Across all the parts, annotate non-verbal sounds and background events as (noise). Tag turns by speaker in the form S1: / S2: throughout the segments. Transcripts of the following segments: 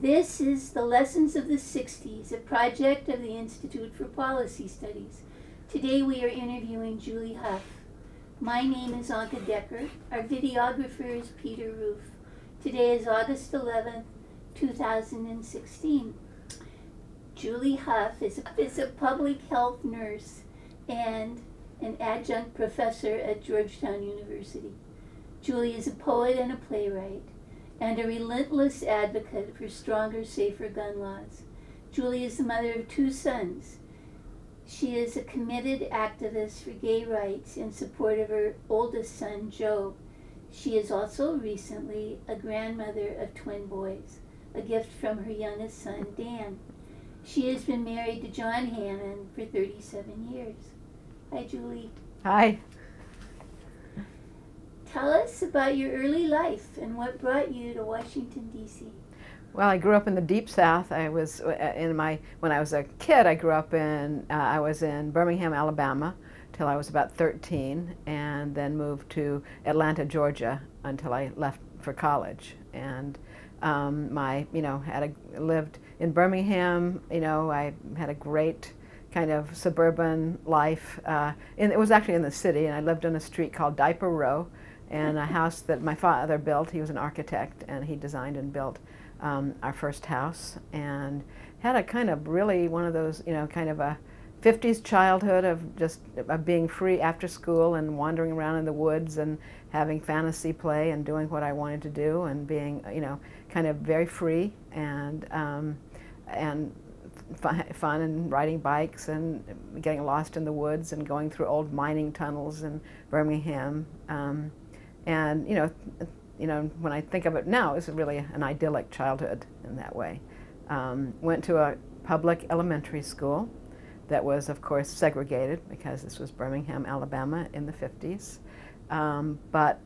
S1: This is the Lessons of the 60s, a project of the Institute for Policy Studies. Today we are interviewing Julie Huff. My name is Anka Decker. Our videographer is Peter Roof. Today is August 11th, 2016. Julie Huff is a, is a public health nurse and an adjunct professor at Georgetown University. Julie is a poet and a playwright and a relentless advocate for stronger, safer gun laws. Julie is the mother of two sons. She is a committed activist for gay rights in support of her oldest son, Joe. She is also recently a grandmother of twin boys, a gift from her youngest son, Dan. She has been married to John Hammond for 37 years. Hi, Julie.
S2: Hi.
S1: Tell us about your early life and what brought you to Washington, D.C.
S2: Well, I grew up in the deep South. I was uh, in my when I was a kid. I grew up in uh, I was in Birmingham, Alabama, till I was about 13, and then moved to Atlanta, Georgia, until I left for college. And um, my you know had a lived in Birmingham. You know I had a great kind of suburban life. Uh, in, it was actually in the city, and I lived on a street called Diaper Row and a house that my father built. He was an architect, and he designed and built um, our first house, and had a kind of really one of those, you know, kind of a 50s childhood of just of being free after school and wandering around in the woods and having fantasy play and doing what I wanted to do and being, you know, kind of very free and um, and fun and riding bikes and getting lost in the woods and going through old mining tunnels in Birmingham. Um, and you know, you know, when I think of it now, it's really an idyllic childhood in that way. Um, went to a public elementary school that was, of course, segregated because this was Birmingham, Alabama in the 50s. Um, but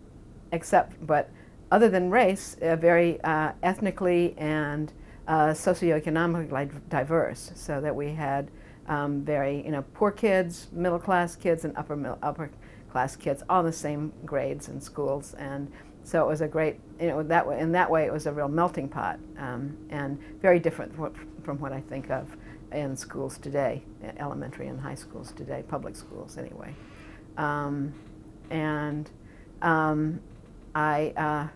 S2: except, but other than race, uh, very uh, ethnically and uh, socioeconomically diverse, so that we had um, very, you know, poor kids, middle class kids, and upper upper class kids, all the same grades in schools, and so it was a great, you know, that way, in that way it was a real melting pot, um, and very different from what I think of in schools today, elementary and high schools today, public schools anyway. Um, and um, I uh,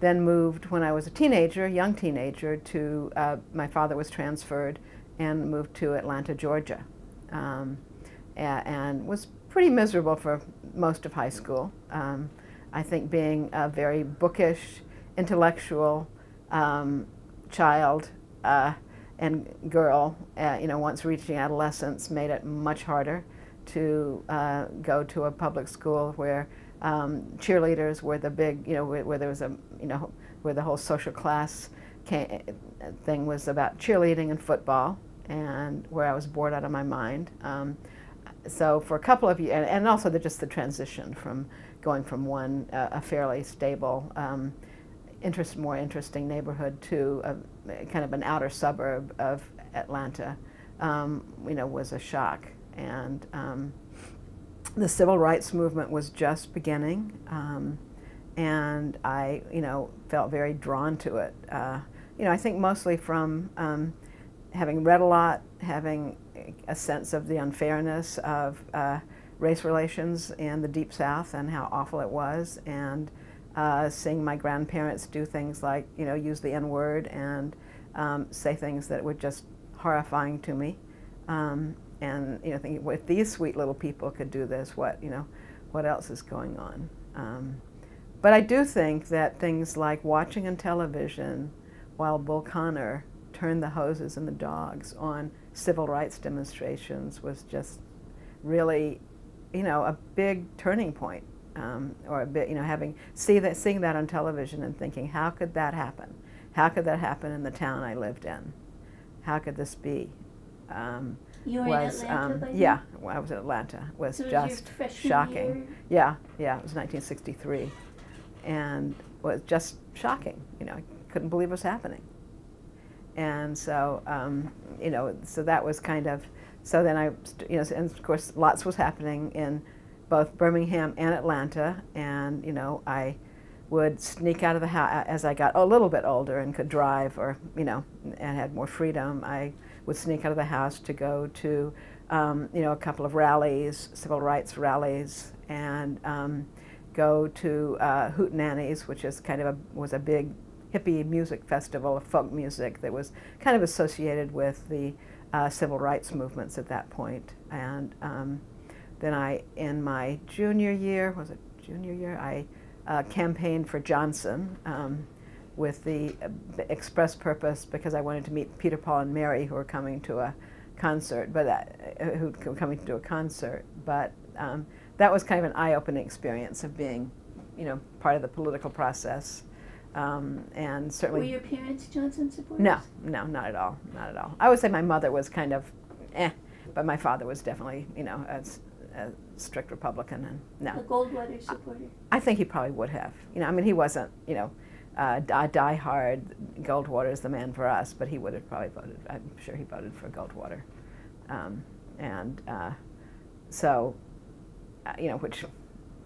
S2: then moved when I was a teenager, young teenager, to, uh, my father was transferred and moved to Atlanta, Georgia. Um, and was pretty miserable for most of high school. Um, I think being a very bookish, intellectual um, child uh, and girl, uh, you know, once reaching adolescence made it much harder to uh, go to a public school where um, cheerleaders were the big, you know, where, where, there was a, you know, where the whole social class came, thing was about cheerleading and football, and where I was bored out of my mind. Um, so for a couple of years, and, and also the, just the transition from going from one uh, a fairly stable, um, interest, more interesting neighborhood to a, kind of an outer suburb of Atlanta, um, you know, was a shock. And um, the civil rights movement was just beginning, um, and I, you know, felt very drawn to it. Uh, you know, I think mostly from um, having read a lot, having a sense of the unfairness of uh, race relations in the Deep South and how awful it was, and uh, seeing my grandparents do things like, you know, use the N word and um, say things that were just horrifying to me. Um, and, you know, thinking, well, if these sweet little people could do this, what, you know, what else is going on? Um, but I do think that things like watching on television while Bull Connor turned the hoses and the dogs on civil rights demonstrations was just really, you know, a big turning point. Um, or a bit, you know, having see that, seeing that on television and thinking, how could that happen? How could that happen in the town I lived in? How could this be?
S1: Um, you were was, in Atlanta,
S2: um, Yeah, I was in Atlanta. Was
S1: so
S2: just
S1: was
S2: shocking.
S1: Year?
S2: Yeah, yeah, it was 1963, and was just shocking. You know, I couldn't believe it was happening. And so, um, you know, so that was kind of, so then I, you know, and of course lots was happening in both Birmingham and Atlanta. And, you know, I would sneak out of the house as I got a little bit older and could drive or, you know, and had more freedom. I would sneak out of the house to go to, um, you know, a couple of rallies, civil rights rallies, and um, go to uh, Hootenannies, which is kind of a, was a big hippie music festival of folk music that was kind of associated with the uh, civil rights movements at that point. And um, then I, in my junior year, was it junior year, I uh, campaigned for Johnson um, with the express purpose because I wanted to meet Peter, Paul, and Mary who were coming to a concert, but that, uh, who were coming to a concert. But um, that was kind of an eye-opening experience of being, you know, part of the political process. Um, and certainly.
S1: Were your parents Johnson supporters?
S2: No, no, not at all, not at all. I would say my mother was kind of, eh, but my father was definitely, you know, a, a strict Republican, and no.
S1: A Goldwater supporter.
S2: I, I think he probably would have. You know, I mean, he wasn't, you know, uh, a die-hard Goldwater is the man for us, but he would have probably voted. I'm sure he voted for Goldwater, um, and uh, so, uh, you know, which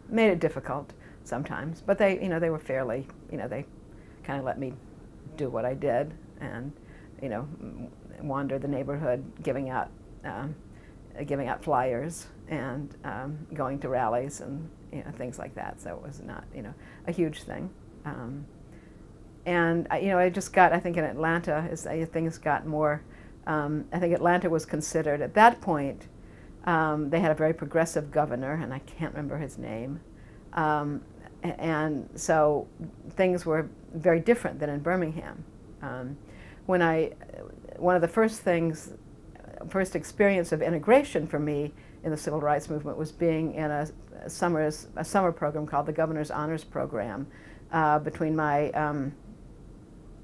S2: made it difficult sometimes. But they, you know, they were fairly, you know, they kind of let me do what I did and, you know, wander the neighborhood giving out, um, giving out flyers and um, going to rallies and you know, things like that. So it was not, you know, a huge thing. Um, and I, you know, I just got, I think in Atlanta, as things got more, um, I think Atlanta was considered at that point. Um, they had a very progressive governor, and I can't remember his name. Um, and so things were very different than in Birmingham. Um, when I, one of the first things, first experience of integration for me in the civil rights movement was being in a, a summers, a summer program called the Governor's Honors Program uh, between my um,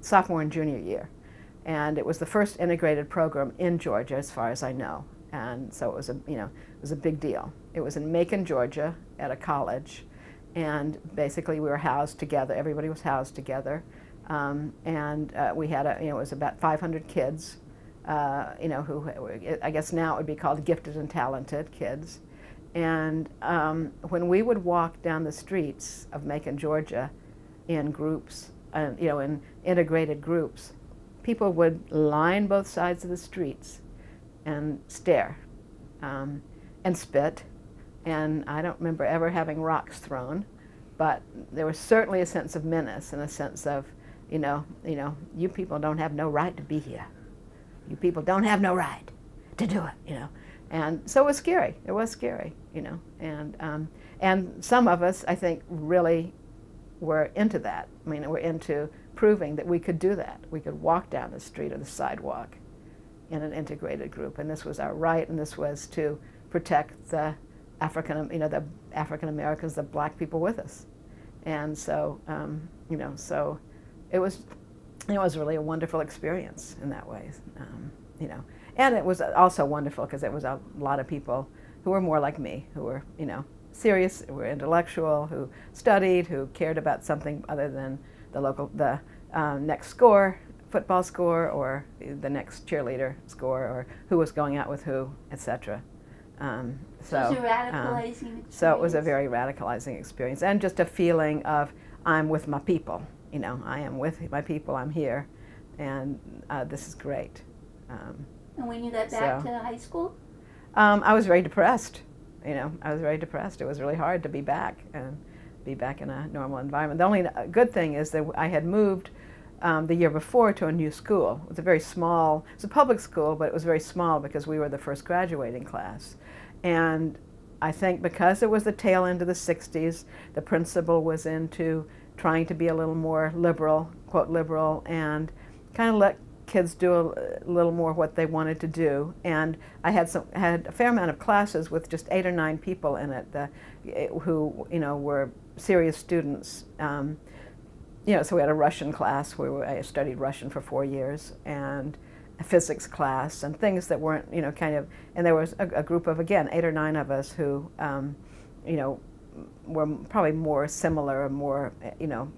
S2: sophomore and junior year. And it was the first integrated program in Georgia, as far as I know. And so it was a, you know, it was a big deal. It was in Macon, Georgia, at a college and basically we were housed together. Everybody was housed together, um, and uh, we had a you know it was about 500 kids, uh, you know who I guess now it would be called gifted and talented kids, and um, when we would walk down the streets of Macon, Georgia, in groups, uh, you know in integrated groups, people would line both sides of the streets, and stare, um, and spit and I don't remember ever having rocks thrown, but there was certainly a sense of menace and a sense of, you know, you know, you people don't have no right to be here. You people don't have no right to do it, you know. And so it was scary. It was scary, you know. And um, and some of us, I think, really were into that. I mean, we're into proving that we could do that. We could walk down the street or the sidewalk in an integrated group, and this was our right, and this was to protect the African, you know, the African Americans, the black people with us. And so, um, you know, so it was, it was really a wonderful experience in that way, um, you know. And it was also wonderful because it was a lot of people who were more like me, who were, you know, serious, who were intellectual, who studied, who cared about something other than the local, the um, next score, football score, or the next cheerleader score, or who was going out with who, etc.
S1: Um, so, it was a radicalizing um,
S2: so it was a very radicalizing experience, and just a feeling of I'm with my people. You know, I am with my people. I'm here, and uh, this is great.
S1: Um, and when you got back so, to high school,
S2: um, I was very depressed. You know, I was very depressed. It was really hard to be back and be back in a normal environment. The only uh, good thing is that I had moved um, the year before to a new school. It was a very small, it was a public school, but it was very small because we were the first graduating class. And I think because it was the tail end of the 60s, the principal was into trying to be a little more liberal, quote liberal, and kind of let kids do a, little more what they wanted to do. And I had some had a fair amount of classes with just eight or nine people in it the, who you know were serious students. Um, you know, so we had a Russian class where I studied Russian for four years, and physics class, and things that weren't, you know, kind of. And there was a, a group of again eight or nine of us who, um, you know, were probably more similar, or more, you know,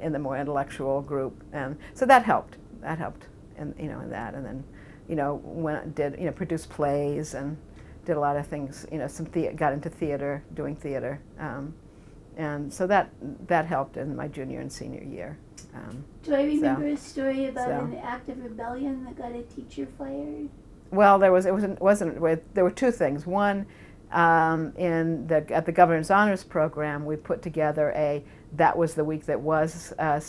S2: in the more intellectual group, and so that helped. That helped, in you know, in that, and then, you know, went did you know produce plays and did a lot of things. You know, some the- got into theater, doing theater. Um, and so that that helped in my junior and senior year. Um,
S1: Do I remember
S2: so,
S1: a story about
S2: so.
S1: an act of rebellion that got a teacher fired?
S2: well, there was it wasn't wasn't with, there were two things. One, um, in the at the governor's honors program, we put together a that was the week that was a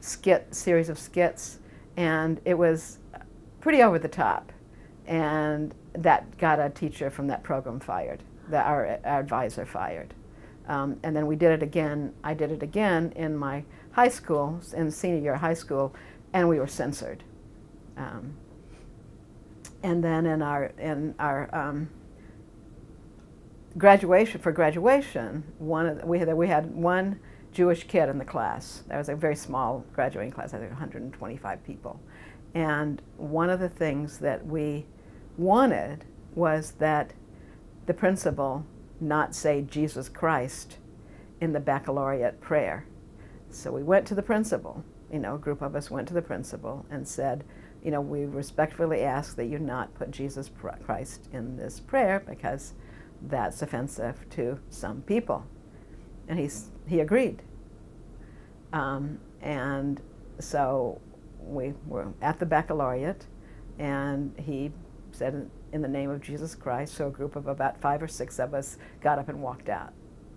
S2: skit series of skits, and it was pretty over the top, and that got a teacher from that program fired, that our, our advisor fired. Um, and then we did it again. I did it again in my high school, in senior year of high school, and we were censored. Um, and then in our in our um, graduation for graduation, one of the, we had we had one Jewish kid in the class. That was a very small graduating class. I think 125 people, and one of the things that we wanted was that the principal not say Jesus Christ in the baccalaureate prayer. So we went to the principal, you know, a group of us went to the principal and said, you know, we respectfully ask that you not put Jesus Christ in this prayer because that's offensive to some people. And he's, he agreed. Um, and so we were at the baccalaureate, and he said, in the name of Jesus Christ. So a group of about five or six of us got up and walked out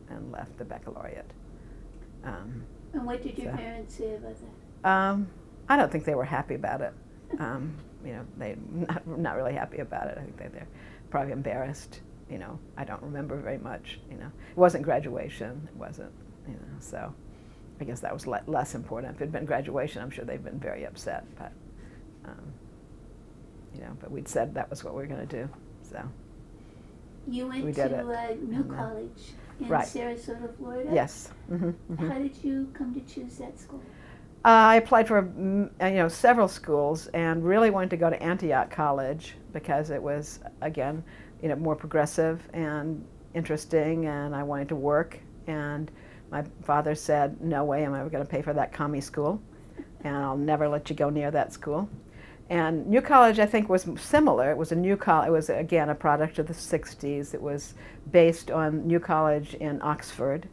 S2: and left the baccalaureate.
S1: Um, and what did your so, parents say about that?
S2: Um, I don't think they were happy about it. Um, you know, they not not really happy about it. I think they, they're probably embarrassed. You know, I don't remember very much. You know, it wasn't graduation. It wasn't. You know, so I guess that was le- less important. If it had been graduation, I'm sure they'd been very upset. But um, you know, but we'd said that was what we were going to do. So
S1: you went
S2: we
S1: to uh, New and, College in
S2: right.
S1: Sarasota, Florida.
S2: Yes. Mm-hmm, mm-hmm.
S1: How did you come to choose that school?
S2: Uh, I applied for mm, uh, you know several schools and really wanted to go to Antioch College because it was again you know more progressive and interesting and I wanted to work and my father said no way am I going to pay for that commie school and I'll never let you go near that school and New College, I think, was similar. It was a new college. It was again a product of the '60s. It was based on New College in Oxford,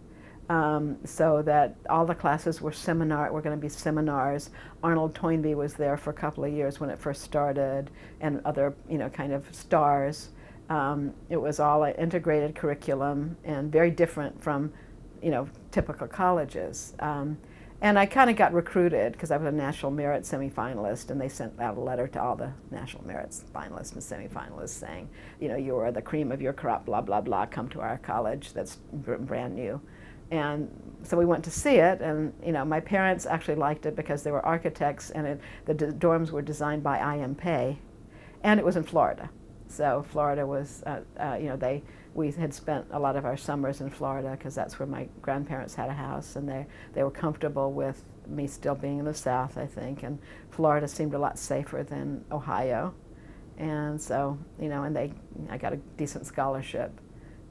S2: um, so that all the classes were seminar. Were going to be seminars. Arnold Toynbee was there for a couple of years when it first started, and other you know kind of stars. Um, it was all an integrated curriculum and very different from you know typical colleges. Um, and I kind of got recruited because I was a National Merit semifinalist, and they sent out a letter to all the National Merits finalists and semifinalists saying, you know, you are the cream of your crop, blah, blah, blah, come to our college that's brand new. And so we went to see it, and you know, my parents actually liked it because they were architects, and it, the dorms were designed by I.M. Pei, and it was in Florida. So Florida was, uh, uh, you know, they we had spent a lot of our summers in Florida because that's where my grandparents had a house, and they they were comfortable with me still being in the South, I think, and Florida seemed a lot safer than Ohio, and so you know, and they I got a decent scholarship,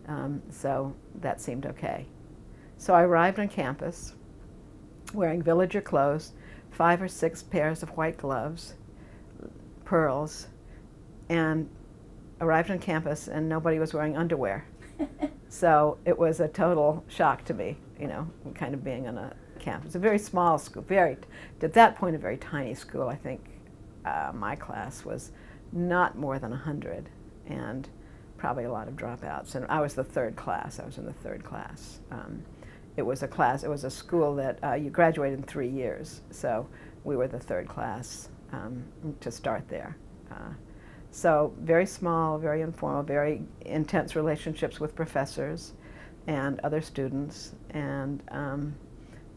S2: um, so that seemed okay. So I arrived on campus, wearing villager clothes, five or six pairs of white gloves, pearls, and arrived on campus and nobody was wearing underwear. (laughs) so it was a total shock to me, you know, kind of being on a campus. A very small school, very, at that point, a very tiny school. I think uh, my class was not more than 100 and probably a lot of dropouts. And I was the third class, I was in the third class. Um, it was a class, it was a school that uh, you graduate in three years. So we were the third class um, to start there. Uh, so very small, very informal, very intense relationships with professors and other students, and um,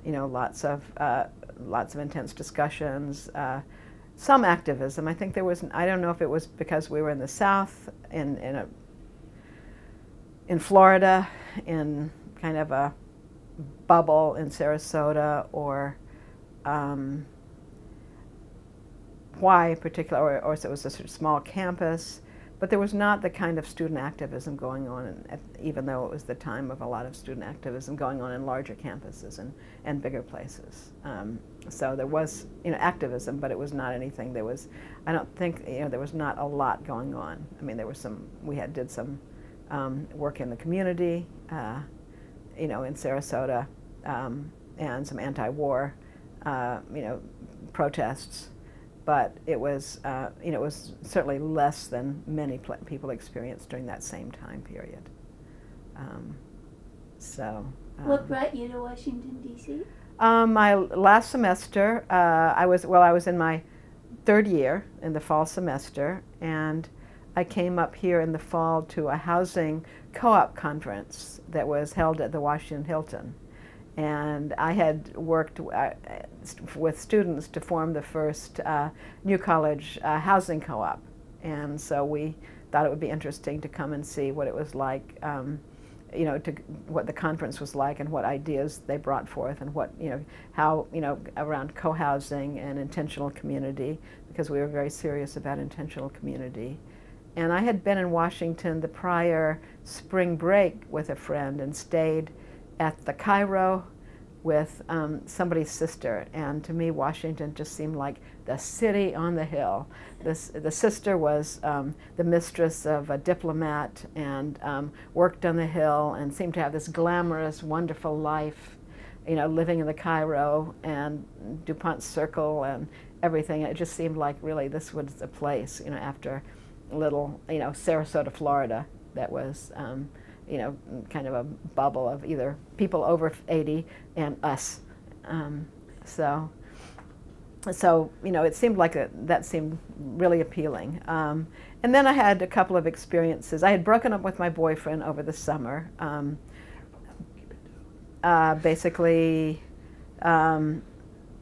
S2: you know, lots of uh, lots of intense discussions. Uh, some activism. I think there was. I don't know if it was because we were in the South, in in a in Florida, in kind of a bubble in Sarasota, or um, why particular, or, or so it was a sort of small campus, but there was not the kind of student activism going on, in, even though it was the time of a lot of student activism going on in larger campuses and, and bigger places. Um, so there was, you know, activism, but it was not anything. There was, I don't think, you know, there was not a lot going on. I mean, there was some, we had did some um, work in the community, uh, you know, in Sarasota, um, and some anti-war, uh, you know, protests. But it was, uh, you know, it was certainly less than many people experienced during that same time period. Um, so.
S1: what um, brought you to Washington D.C.?
S2: Um, my last semester, uh, I was well. I was in my third year in the fall semester, and I came up here in the fall to a housing co-op conference that was held at the Washington Hilton. And I had worked uh, with students to form the first uh, New College uh, housing co-op. And so we thought it would be interesting to come and see what it was like, um, you know, to, what the conference was like and what ideas they brought forth and what, you know, how, you know, around co-housing and intentional community, because we were very serious about intentional community. And I had been in Washington the prior spring break with a friend and stayed at the Cairo with um, somebody's sister. And to me, Washington just seemed like the city on the hill. This, the sister was um, the mistress of a diplomat and um, worked on the hill and seemed to have this glamorous, wonderful life, you know, living in the Cairo and Dupont Circle and everything. It just seemed like really this was the place, you know, after little, you know, Sarasota, Florida, that was, um, you know, kind of a bubble of either people over 80 and us. Um, so, so you know, it seemed like a, that seemed really appealing. Um, and then I had a couple of experiences. I had broken up with my boyfriend over the summer. Um, uh, basically, um,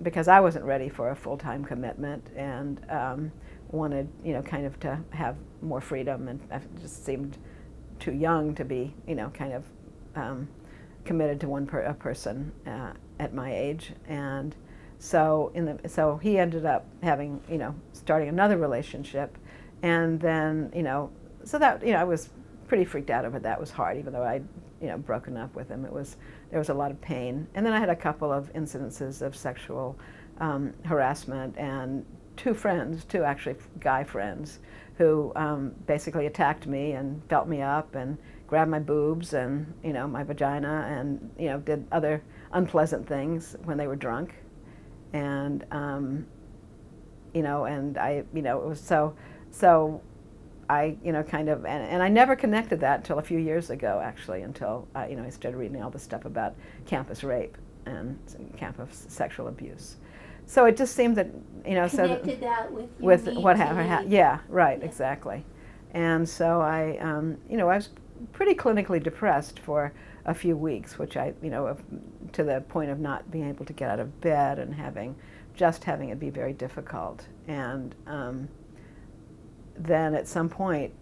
S2: because I wasn't ready for a full-time commitment, and um, wanted, you know, kind of to have more freedom, and I just seemed too young to be, you know, kind of um, committed to one per, a person uh, at my age, and so in the so he ended up having, you know, starting another relationship, and then, you know, so that you know I was pretty freaked out over that. It was hard, even though I'd, you know, broken up with him. It was there was a lot of pain, and then I had a couple of incidences of sexual um, harassment and two friends, two actually guy friends, who um, basically attacked me and felt me up and grabbed my boobs and you know my vagina and you know did other unpleasant things when they were drunk, and um, you know and I you know it was so so I you know kind of and, and I never connected that until a few years ago actually until I, you know I started reading all the stuff about campus rape and campus sexual abuse so it just seemed that you know
S1: Connected so that with,
S2: with what happened. Ha yeah, right, yeah. exactly. And so I, um, you know, I was pretty clinically depressed for a few weeks, which I, you know, to the point of not being able to get out of bed and having, just having it be very difficult. And um, then at some point,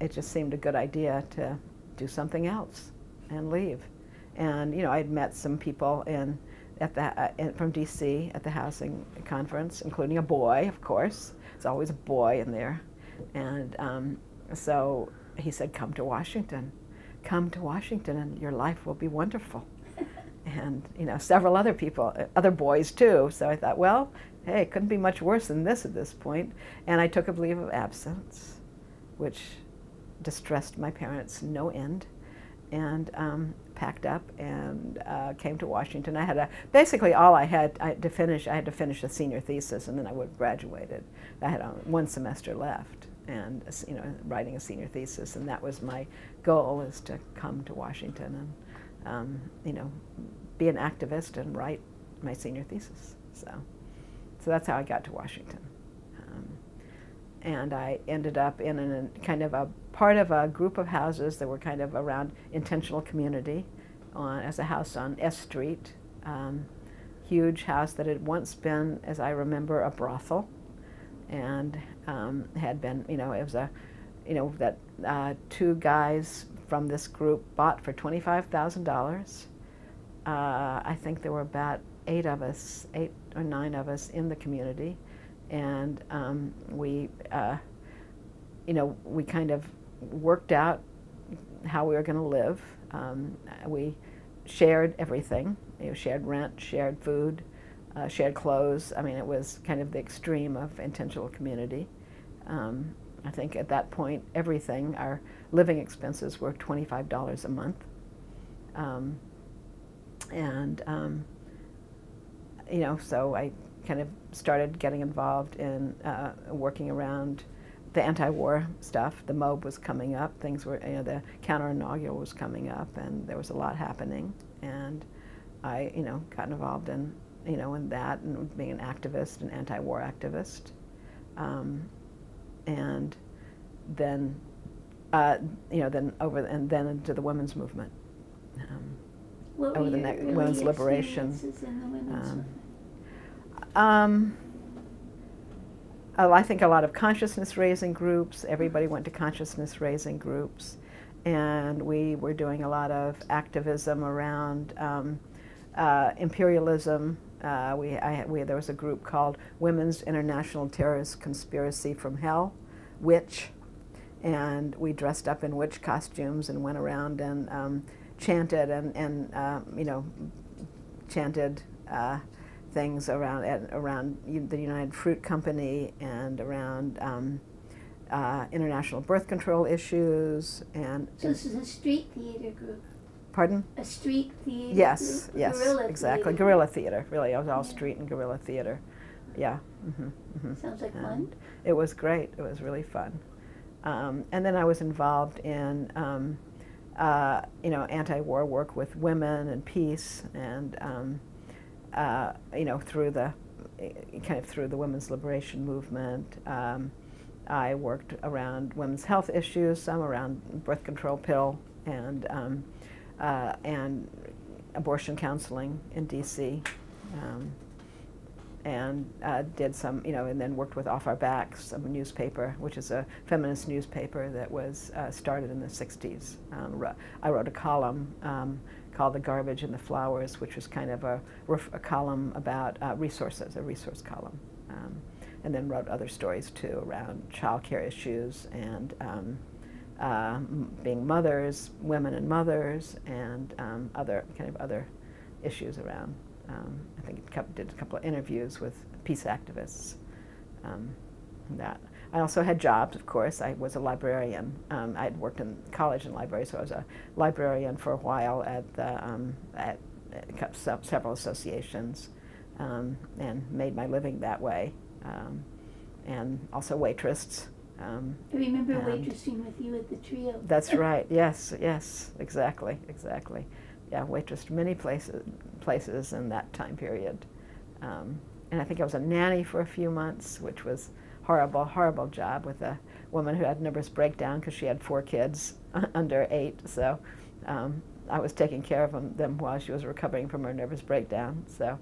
S2: it just seemed a good idea to do something else and leave. And you know, I'd met some people in at the, uh, from DC at the housing conference, including a boy, of course. There's always a boy in there. And um, so he said, Come to Washington. Come to Washington, and your life will be wonderful. (laughs) and, you know, several other people, uh, other boys too. So I thought, well, hey, it couldn't be much worse than this at this point. And I took a leave of absence, which distressed my parents no end. And um, packed up and uh, came to Washington. I had a, basically all I had I, to finish, I had to finish a senior thesis and then I would have graduated. I had um, one semester left and, you know, writing a senior thesis and that was my goal is to come to Washington and, um, you know, be an activist and write my senior thesis. So, so that's how I got to Washington. And I ended up in a kind of a part of a group of houses that were kind of around intentional community on, as a house on S Street. Um, huge house that had once been, as I remember, a brothel and um, had been, you know, it was a, you know, that uh, two guys from this group bought for $25,000. Uh, I think there were about eight of us, eight or nine of us in the community. And um, we, uh, you know, we kind of worked out how we were going to live. Um, we shared everything. You know, shared rent, shared food, uh, shared clothes. I mean, it was kind of the extreme of intentional community. Um, I think at that point, everything, our living expenses were $25 a month. Um, and um, you know, so I kind of started getting involved in uh, working around the anti-war stuff. The Mobe was coming up. Things were, you know, the counter-inaugural was coming up, and there was a lot happening. And I, you know, got involved in, you know, in that and being an activist, an anti-war activist. Um, and then, uh, you know, then over and then into the women's movement. Um, over the
S1: your
S2: next-
S1: early
S2: women's liberation.
S1: in the women's
S2: Um? Um, oh, I think a lot of consciousness raising groups. Everybody went to consciousness raising groups. And we were doing a lot of activism around um, uh, imperialism. Uh, we, I, we, there was a group called Women's International Terrorist Conspiracy from Hell, Witch. And we dressed up in witch costumes and went around and um, chanted and, and uh, you know, chanted uh, things around around the United Fruit Company and around um, uh, international birth control issues and,
S1: So this is a street theater group,
S2: pardon
S1: a street theater
S2: yes
S1: group?
S2: yes
S1: guerrilla
S2: exactly
S1: theater.
S2: guerrilla theater really it was all
S1: Yeah.
S2: street and guerrilla theater yeah hmm hmm
S1: Sounds like fun.
S2: it was great. It was really fun. Um, and then I was involved in, um, uh, you know, anti-war work with women and peace, and um, uh, you know, through the eh, kind of through the women's liberation movement. Um, I worked around women's health issues, some around birth control pill and um, uh, and abortion counseling in D.C. Um, and uh, did some, you know, and then worked with Off Our Backs, a newspaper, which is a feminist newspaper that was uh, started in the 60s. Um, I wrote a column um, called The Garbage and the Flowers, which was kind of a, a column about uh, resources, a resource column. Um, and then wrote other stories too around childcare issues and um, uh, being mothers, women and mothers, and um, other kind of other issues around. Um, I think did a couple of interviews with peace activists. Um, and that I also had jobs, of course. I was a librarian. Um, I had worked in college and library, so I was a librarian for a while at the, um, at, at several associations, um, and made my living that way. Um, and also waitressed. Um,
S1: I remember waitressing with you at the trio.
S2: that's (laughs) right. Yes, yes, exactly, exactly. Yeah, waitressed many places, places in that time period. Um, and I think I was a nanny for a few months, which was horrible, horrible job with a woman who had nervous breakdown because she had four kids (laughs) under eight. So um, I was taking care of them, them while she was recovering from her nervous breakdown. So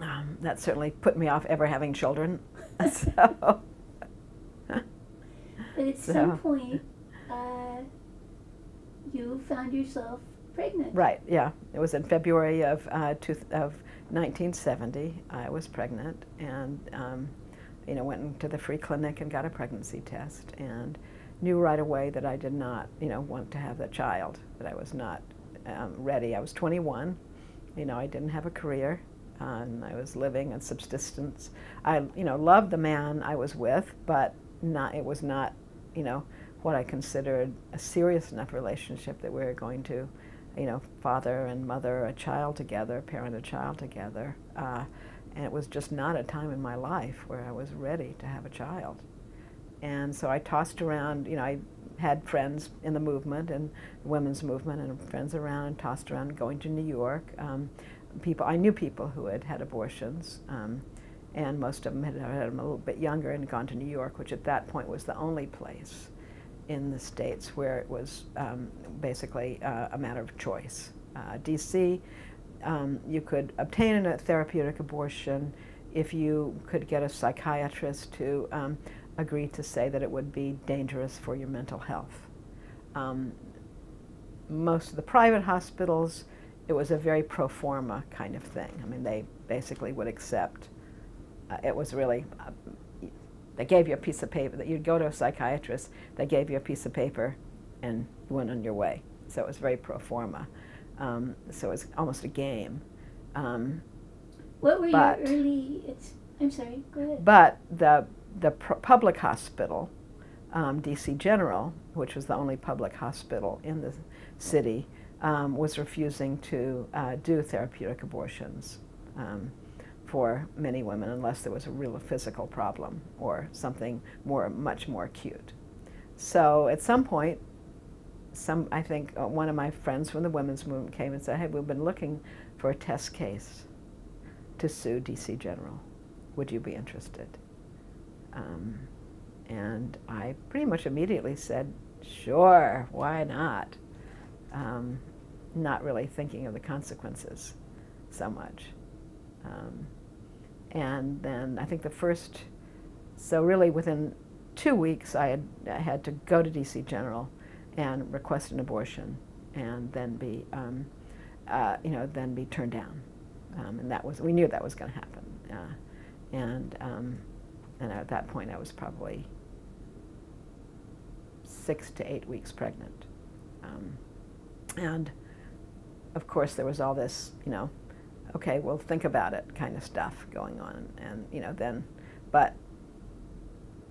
S2: um, that certainly put me off ever having children. (laughs) so. (laughs)
S1: But at
S2: So-
S1: some point, uh, you found yourself pregnant.
S2: Right, yeah. It was in February of, uh, two, of 1970. I was pregnant and, um, you know, went into the free clinic and got a pregnancy test and knew right away that I did not, you know, want to have the child, that I was not um, ready. I was 21. You know, I didn't have a career. and I was living on subsistence. I, you know, loved the man I was with, but not, it was not, you know, what I considered a serious enough relationship that we were going to, you know, father and mother a child together, parent a child together. Uh, and it was just not a time in my life where I was ready to have a child. And so I tossed around, you know, I had friends in the movement and the women's movement and friends around and tossed around going to New York. Um, people, I knew people who had had abortions. Um, and most of them had had them a little bit younger and gone to New York, which at that point was the only place in the states where it was um, basically uh, a matter of choice. Uh, DC, um, you could obtain a therapeutic abortion if you could get a psychiatrist to um, agree to say that it would be dangerous for your mental health. Um, most of the private hospitals, it was a very pro forma kind of thing. I mean, they basically would accept. Uh, it was really, uh, they gave you a piece of paper that you'd go to a psychiatrist. They gave you a piece of paper, and you went on your way. So it was very pro forma. Um, so it was almost a game. Um,
S1: What were
S2: But-
S1: your early? It's. I'm sorry. Go ahead.
S2: But the the pr- public hospital, um, DC General, which was the only public hospital in the city, um, was refusing to uh, do therapeutic abortions um, for many women unless there was a real physical problem or something more, much more acute. So at some point, some, I think uh, one of my friends from the women's movement came and said, hey, we've been looking for a test case to sue DC General. Would you be interested? Um, and I pretty much immediately said, sure, why not? Um, not really thinking of the consequences so much. Um, and then I think the first, so really within two weeks, I had, I had to go to DC General and request an abortion and then be, um, uh, you know, then be turned down. Um, and that was, we knew that was going to happen. Uh, and, um, and at that point, I was probably six to eight weeks pregnant. Um, and of course, there was all this, you know, okay, well, think about it kind of stuff going on. And, you know, then, but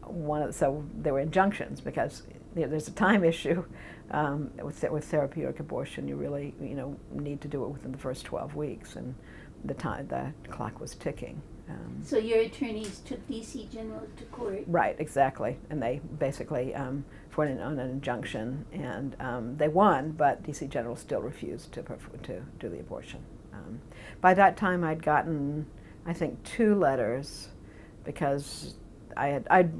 S2: one of so there were injunctions because you know, there's a time issue um, with, with therapeutic abortion. You really, you know, need to do it within the first 12 weeks. And the time, the clock was ticking.
S1: Um, so your attorneys took DC General to court.
S2: Right, exactly, and they basically um, for an, on an injunction, and um, they won, but DC General still refused to to do the abortion. Um, by that time, I'd gotten, I think, two letters, because I had I'd,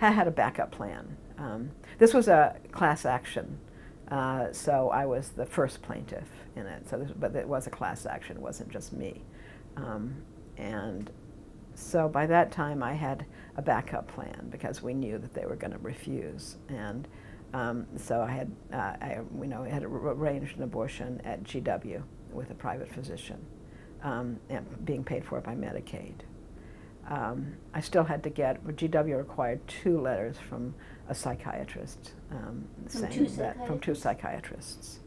S2: I had a backup plan. Um, this was a class action, uh, so I was the first plaintiff in it. So, this, but it was a class action; it wasn't just me. Um, and so by that time, I had a backup plan because we knew that they were going to refuse. And um, so I had, uh, I, you know, had arranged an abortion at GW with a private physician, um, and being paid for by Medicaid. Um, I still had to get, GW required two letters from a psychiatrist
S1: um, from saying
S2: that, from two psychiatrists,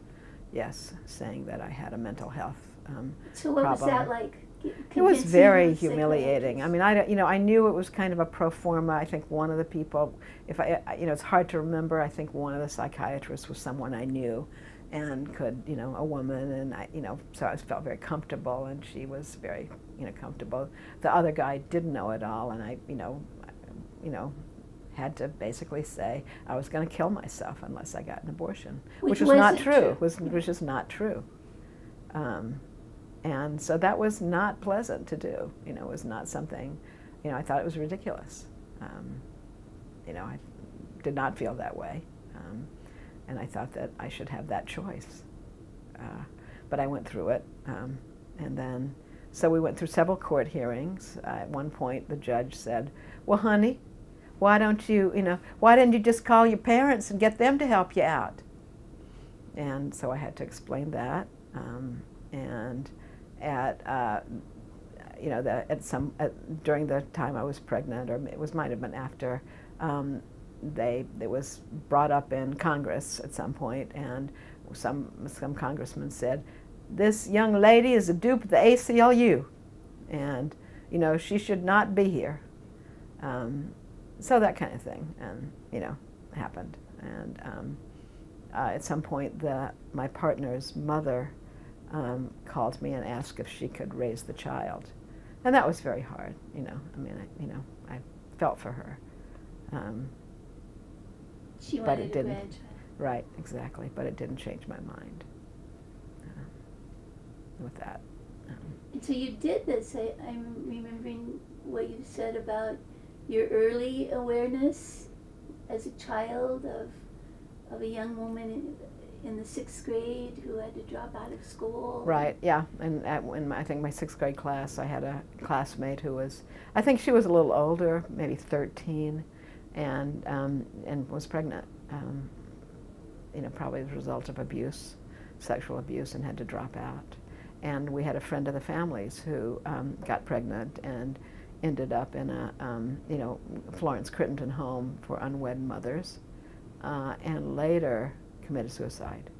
S2: yes, saying that I had a mental health um,
S1: So what
S2: problem.
S1: was that like?
S2: It was very humiliating. I mean, I you know I knew it was kind of a pro forma. I think one of the people, if I you know it's hard to remember. I think one of the psychiatrists was someone I knew, and could you know a woman, and I you know so I felt very comfortable, and she was very you know comfortable. The other guy didn't know it all, and I you know, you know, had to basically say I was going to kill myself unless I got an abortion,
S1: which,
S2: which was not true. Was which is not true. Um, and so that was not pleasant to do. You know, it was not something, you know, I thought it was ridiculous. Um, you know, I did not feel that way. Um, and I thought that I should have that choice. Uh, but I went through it. Um, and then, so we went through several court hearings. Uh, at one point, the judge said, Well, honey, why don't you, you know, why didn't you just call your parents and get them to help you out? And so I had to explain that. Um, and at uh, you know the, at some at, during the time I was pregnant, or it was might have been after. Um, they it was brought up in Congress at some point, and some some congressman said, "This young lady is a dupe of the ACLU, and you know she should not be here." Um, so that kind of thing, and you know, happened. And um, uh, at some point, the my partner's mother um, called me and asked if she could raise the child. And that was very hard, you know. I mean, I, you know, I felt for her. Um,
S1: she
S2: but
S1: it
S2: didn't. Right, exactly. But it didn't change my mind uh, with that.
S1: Um, and so you did this. I, I'm remembering what you said about your early awareness as a child of of a young woman in the sixth grade who had to drop out of school.
S2: Right. Yeah. And at, in my, I think my sixth grade class, I had a classmate who was, I think she was a little older, maybe 13, and um, and was pregnant. Um, you know, probably as a result of abuse, sexual abuse, and had to drop out. And we had a friend of the family's who um, got pregnant and ended up in a, um, you know, Florence Crittenton home for unwed mothers, uh, and later committed suicide.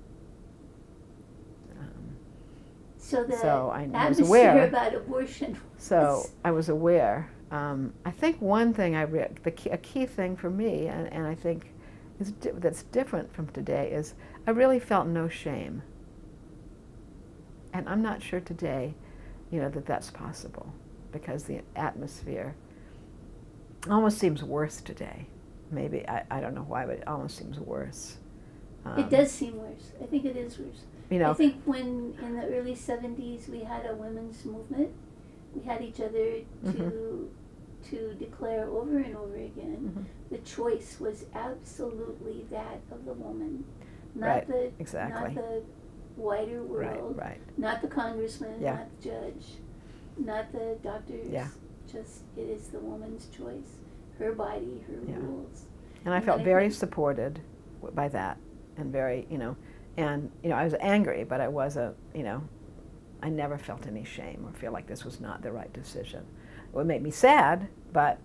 S1: Um, so the
S2: so I, was aware
S1: about abortion.
S2: So I was aware. Um, I think one thing I re- the key, a key thing for me, and, and I think is di- that's different from today, is I really felt no shame and I'm not sure today, you know, that that's possible because the atmosphere almost seems worse today. Maybe, I, I don't know why, but it almost seems worse.
S1: Um, it does seem worse. I think it is worse.
S2: You know,
S1: I think when in the early 70s we had a women's movement, we had each other to mm-hmm. to declare over and over again mm-hmm. the choice was absolutely that of the woman, not
S2: right.
S1: the
S2: exactly.
S1: not the wider world,
S2: right, right.
S1: not the congressman,
S2: yeah.
S1: not the judge, not the doctors.
S2: Yeah.
S1: Just it is the woman's choice, her body, her
S2: yeah.
S1: rules.
S2: And I felt very supported by that, and very, you know, and you know, I was angry, but I was a you know, I never felt any shame or feel like this was not the right decision. It would make me sad, but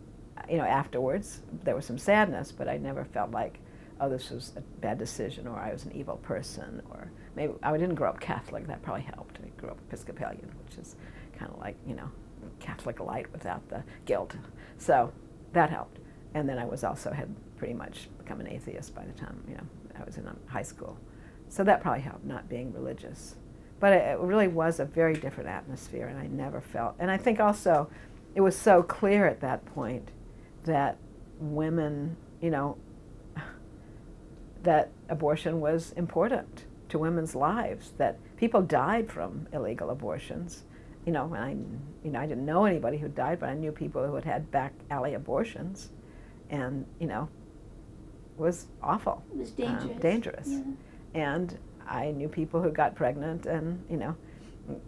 S2: you know, afterwards there was some sadness, but I never felt like, oh, this was a bad decision or I was an evil person or maybe I didn't grow up Catholic. That probably helped. I grew up Episcopalian, which is kind of like you know Catholic light without the guilt. So that helped. And then I was also had pretty much become an atheist by the time you know I was in um, high school. So that probably helped not being religious. But it, it really was a very different atmosphere, and I never felt. And I think also it was so clear at that point that women, you know, that abortion was important to women's lives, that people died from illegal abortions. You know, when I, you know, I didn't know anybody who died, but I knew people who had had back alley abortions, and you know, it was awful.
S1: It was dangerous.
S2: Um, dangerous.
S1: Yeah.
S2: And I knew people who got pregnant and you know,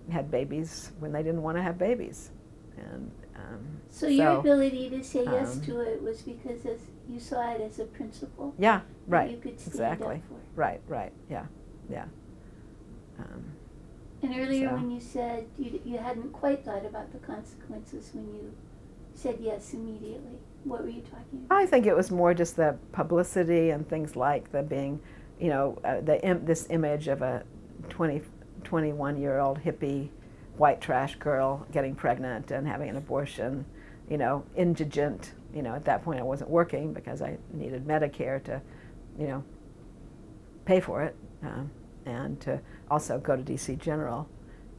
S2: had babies when they didn't want to have babies, and um,
S1: so, so, your ability to say yes um, to it was because you saw it as a principle.
S2: Yeah, right.
S1: You could stand
S2: exactly. Right, right. Yeah, yeah. Um,
S1: and earlier,
S2: so.
S1: when you said you, you hadn't quite thought about the consequences when you said yes immediately, what were you talking about?
S2: I think it was more just the publicity and things like the being, you know, uh, the Im- this image of a 20, 21 year old hippie white trash girl getting pregnant and having an abortion, you know, indigent. You know, at that point I wasn't working because I needed Medicare to, you know, pay for it. Um, and to also go to DC General.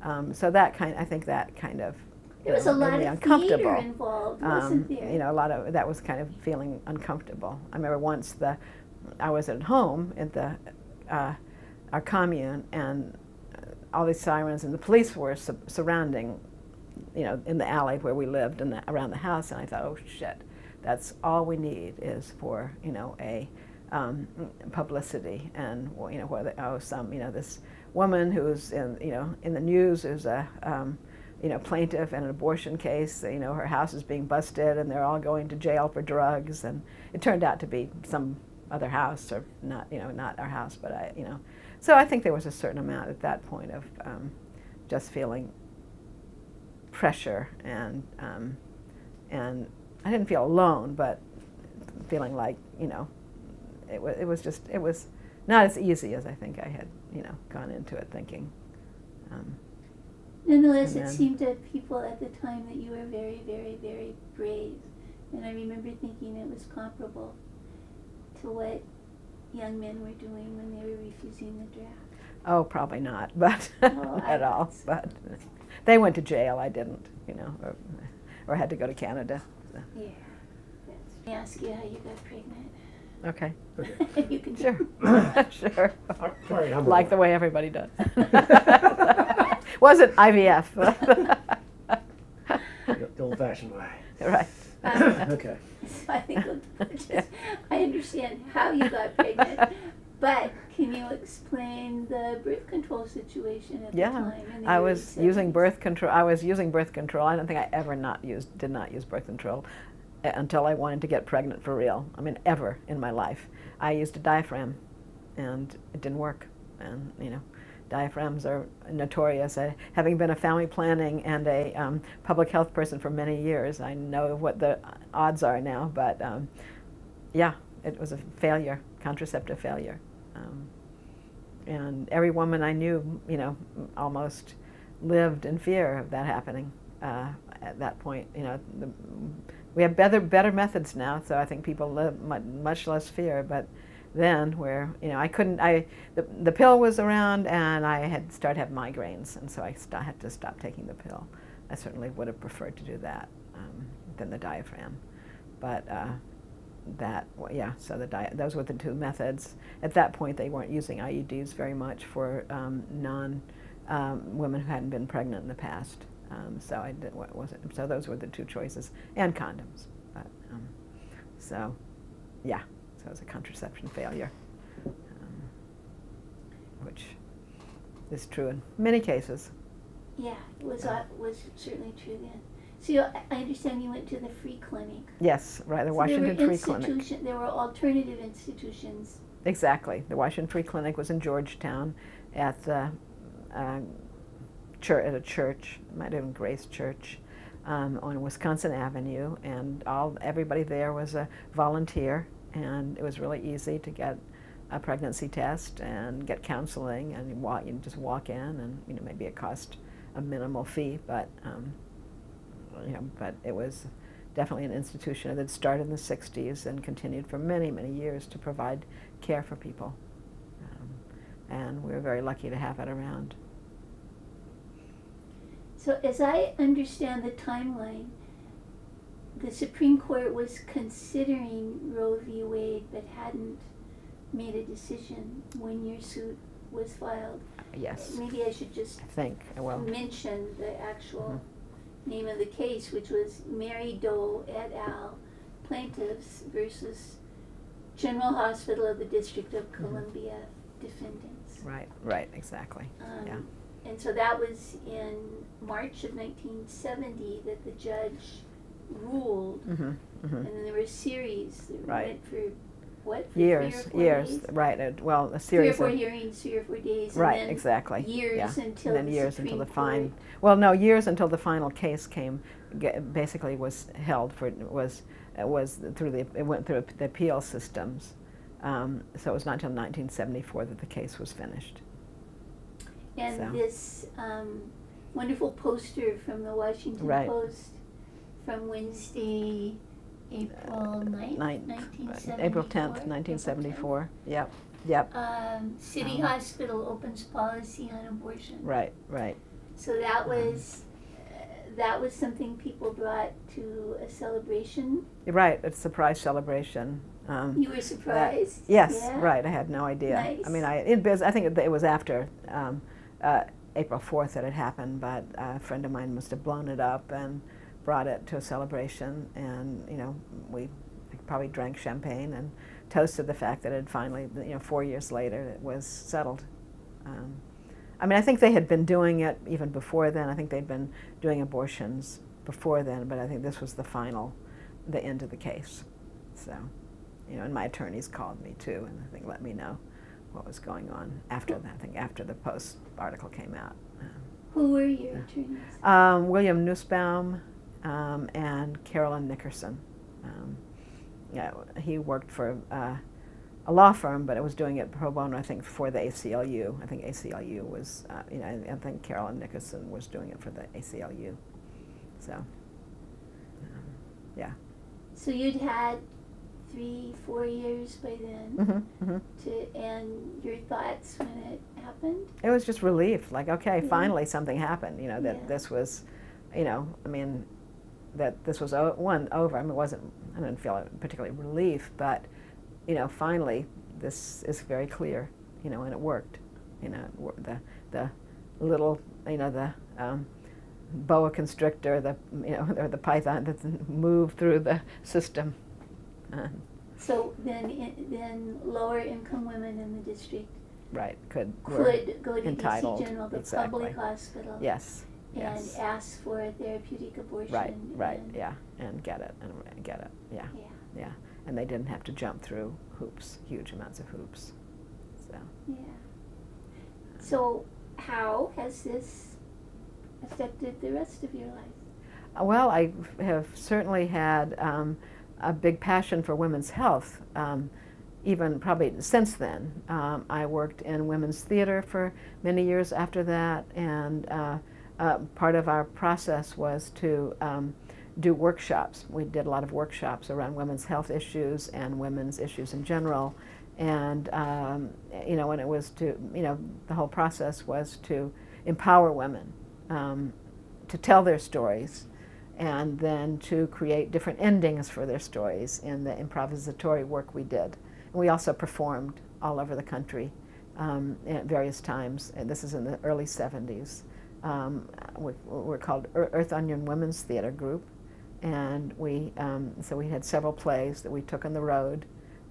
S2: Um, so that kind, I think that kind of
S1: there was
S2: know,
S1: a lot of
S2: uncomfortable.
S1: theater involved, wasn't
S2: um,
S1: there?
S2: You know, a lot of that was kind of feeling uncomfortable. I remember once the I was at home at the uh, our commune, and all these sirens and the police were su- surrounding, you know, in the alley where we lived and around the house, and I thought, oh shit, that's all we need is for you know a um, publicity and you know whether oh some you know this woman who's in you know in the news is a um, you know plaintiff in an abortion case you know her house is being busted and they're all going to jail for drugs. And it turned out to be some other house or not you know not our house but I you know. So I think there was a certain amount at that point of um, just feeling pressure and um, and I didn't feel alone but feeling like you know it was, it was just, it was not as easy as I think I had, you know, gone into it thinking. Um,
S1: Nonetheless, it seemed to people at the time that you were very, very, very brave. And I remember thinking it was comparable to what young men were doing when they were refusing the draft.
S2: Oh, probably not, (laughs) but
S1: well,
S2: at all. But they went to jail. I didn't, you know, or, or had to go to Canada.
S1: So. Yeah. Let me ask you how you got pregnant.
S2: Okay.
S1: okay. (laughs) you can
S2: sure. (laughs) sure.
S3: Sorry, I'm
S2: like the way everybody does. Was it IVF?
S3: the old-fashioned way.
S2: Right.
S1: Um, (laughs)
S3: okay.
S1: So I think just, I understand how you got pregnant, but can you explain the birth control situation at
S2: yeah.
S1: the time?
S2: I was using birth control. I was using birth control. I don't think I ever not used, did not use birth control until I wanted to get pregnant for real. I mean, ever in my life. I used a diaphragm, and it didn't work. And you know, diaphragms are notorious. I, having been a family planning and a um, public health person for many years, I know what the odds are now. But um, yeah, it was a failure, contraceptive failure. Um, and every woman I knew, you know, almost lived in fear of that happening uh, at that point. You know, the, we have better better methods now, so I think people live much, less fear. But then where you know I couldn't I the, the pill was around and I had started having migraines and so I had to stop taking the pill. I certainly would have preferred to do that um, than the diaphragm, but uh, that yeah so the di- those were the two methods. At that point they weren't using IUDs very much for um, non um, women who hadn't been pregnant in the past. Um, so I did, wasn't so those were the two choices and condoms. But um, so yeah. So it was a contraception failure, um, which is true in many cases.
S1: Yeah, it was uh, was certainly true then. So you, I understand you went to the free clinic.
S2: Yes, right, the
S1: so
S2: Washington Free Clinic.
S1: There were alternative institutions.
S2: Exactly. The Washington Free Clinic was in Georgetown at the uh, at a church, might have been Grace Church, um, on Wisconsin Avenue, and all everybody there was a volunteer and it was really easy to get a pregnancy test and get counseling and you walk you just walk in and you know maybe it cost a minimal fee but um, you know but it was definitely an institution that started in the 60s and continued for many many years to provide care for people. Um, and we were very lucky to have it around
S1: so as I understand the timeline the Supreme Court was considering Roe v. Wade but hadn't made a decision when your suit was filed.
S2: Yes.
S1: Maybe I should just
S2: I think well
S1: mention the actual mm-hmm. name of the case, which was Mary Doe et al. Plaintiffs versus General Hospital of the District of mm-hmm. Columbia mm-hmm. defendants.
S2: Right, right, exactly. Um, yeah.
S1: And so that was in March of 1970 that the judge ruled, mm-hmm, mm-hmm. and then there were a series that right. went for what for
S2: years, years,
S1: days?
S2: right? Uh, well, a series
S1: three or four
S2: of
S1: hearings, three or four days,
S2: right? exactly.
S1: Years
S2: yeah.
S1: until
S2: and then
S1: the
S2: years
S1: Supreme
S2: until the
S1: fine.
S2: Well, no, years until the final case came. Basically, was held for was uh, was through the it went through the appeal systems. Um, so it was not until 1974 that the case was finished.
S1: And
S2: so.
S1: this um, wonderful poster from the Washington
S2: right.
S1: Post from Wednesday, April 9th,
S2: Ninth,
S1: 1974.
S2: April 10th, 1974. Yep, yep.
S1: Um, City
S2: Um,
S1: Hospital opens policy on abortion.
S2: Right, right.
S1: So that was, uh, that was something people brought to a celebration.
S2: Right, a surprise celebration. Um,
S1: You were surprised?
S2: yes,
S1: Yeah?
S2: right. I had no idea.
S1: Nice.
S2: I mean, I it, was- I think it, it was after um, uh, April 4th that it happened, but a friend of mine must have blown it up and brought it to a celebration, and you know, we probably drank champagne and toasted the fact that it finally, you know, four years later, it was settled. Um, I mean, I think they had been doing it even before then. I think they'd been doing abortions before then, but I think this was the final, the end of the case. So, you know, and my attorneys called me too, and I think let me know what was going on after that. I think after the Post article came out.
S1: Who were your attorneys?
S2: Um, William Nussbaum, um, and Carolyn Nickerson. Um, yeah, he worked for uh, a law firm, but it was doing it pro bono, I think, for the ACLU. I think ACLU was, uh, you know, I think Carolyn Nickerson was doing it for the ACLU. So, um, yeah.
S1: So you'd had three, four years by then.
S2: Mm-hmm, mm-hmm.
S1: To and your thoughts when it happened?
S2: It was just relief, like okay,
S1: Yeah.
S2: finally something happened. You know that
S1: Yeah.
S2: this was, you know, I mean, that this was o- one over. I mean, it wasn't. I didn't feel particularly relief, but you know, finally, this is very clear. You know, and it worked. You know, the the little, you know, the um, boa constrictor, the you know, (laughs) or the python that (laughs) moved through the system. Uh,
S1: So then, i then lower income women in the district
S2: right, could
S1: could go to
S2: entitled,
S1: DC General, the
S2: exactly.
S1: public hospital,
S2: yes,
S1: and
S2: yes.
S1: ask for a therapeutic abortion.
S2: Right, right,
S1: and-
S2: yeah, and get it, and get it, yeah,
S1: Yeah,
S2: yeah. And they didn't have to jump through hoops, huge amounts of hoops, so.
S1: yeah. So how has this affected the rest of your life?
S2: Uh, Well, I have certainly had um, a big passion for women's health, um, even probably since then. Um, I worked in women's theater for many years after that, and uh, uh, part of our process was to um, do workshops. We did a lot of workshops around women's health issues and women's issues in general, And, um, you know, and it was to, you know, the whole process was to empower women um, to tell their stories and then to create different endings for their stories in the improvisatory work we did. And we also performed all over the country um, at various times, and this is in the early 70s. Um, we, we're called Earth Onion Women's Theater Group, and we, um, so we had several plays that we took on the road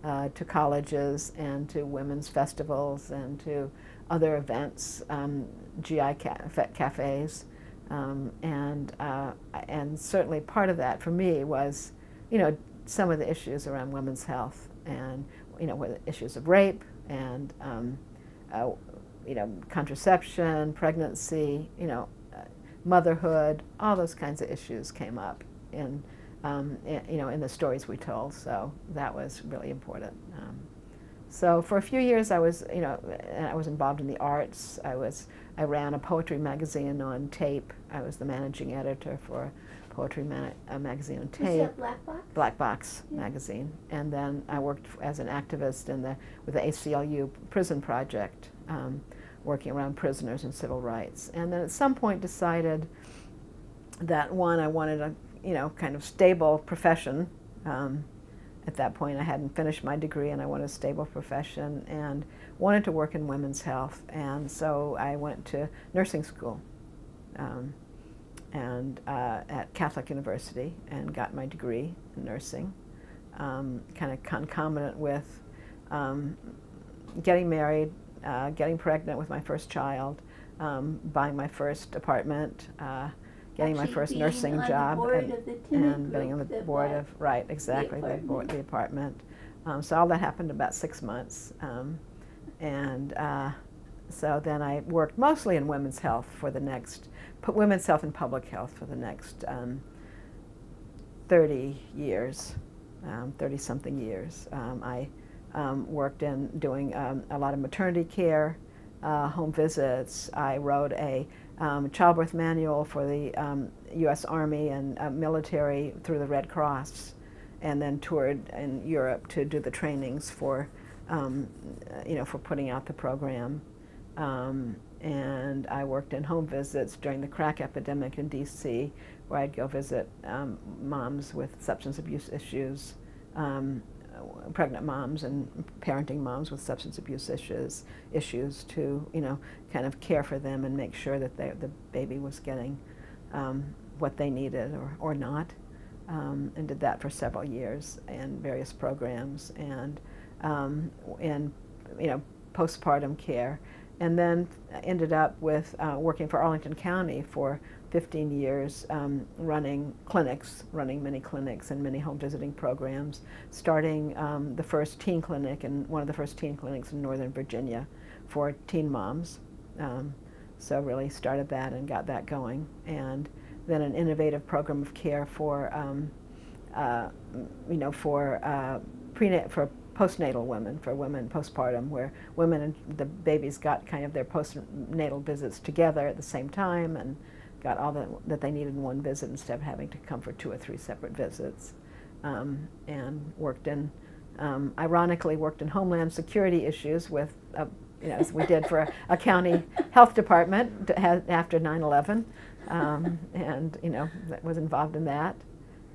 S2: uh, to colleges and to women's festivals and to other events, um, GI ca cafes. Um, and uh, and certainly part of that for me was, you know, some of the issues around women's health and you know the issues of rape and um, uh, you know contraception, pregnancy, you know, uh, motherhood, all those kinds of issues came up in, um, in, you know in the stories we told. So that was really important. Um, so for a few years, I was, you know, I was involved in the arts. I was, I ran a poetry magazine on tape. I was the managing editor for a poetry ma a magazine on tape.
S1: Black Box?
S2: Black Box
S1: Yeah.
S2: magazine, and then I worked as an activist in the with the ACLU prison project, um, working around prisoners and civil rights. And then at some point decided that one, I wanted a, you know, kind of stable profession. Um, at that point, I hadn't finished my degree and I wanted a stable profession and wanted to work in women's health. And so I went to nursing school um, and uh, at Catholic University and got my degree in nursing, um, kind of concomitant with um, getting married, uh, getting pregnant with my first child, um, buying my first apartment. Uh, getting my first nursing job and,
S1: of the tenant
S2: and being on the board of right exactly the, board
S1: apartment.
S2: the apartment um, so all that happened about six months um, and uh, so then I worked mostly in women's health for the next put women's health and public health for the next um, 30 years 30 something years Um, I um, worked in doing um, a lot of maternity care uh, home visits I wrote a um, childbirth manual for the um, U.S. Army and uh, military through the Red Cross, and then toured in Europe to do the trainings for, um, you know, for putting out the program. Um, and I worked in home visits during the crack epidemic in D.C., where I'd go visit um, moms with substance abuse issues, um, pregnant moms and parenting moms with substance abuse issues issues to you know kind of care for them and make sure that they, the baby was getting um, what they needed or, or not um, and did that for several years in various programs and um, in you know postpartum care and then ended up with uh, working for Arlington County for 15 years um, running clinics, running many clinics and many home visiting programs, starting um, the first teen clinic and one of the first teen clinics in Northern Virginia for teen moms. Um, so really started that and got that going. And then an innovative program of care for, um, uh, you know, for, uh, prenatal, for postnatal women, for women postpartum, where women and the babies got kind of their postnatal visits together at the same time and got all the, that they needed in one visit instead of having to come for two or three separate visits. Um, and worked in, um, ironically, worked in homeland security issues with, uh, you know, as we did for a, (laughs) a county health department after 9/11, um, and you know, that was involved in that.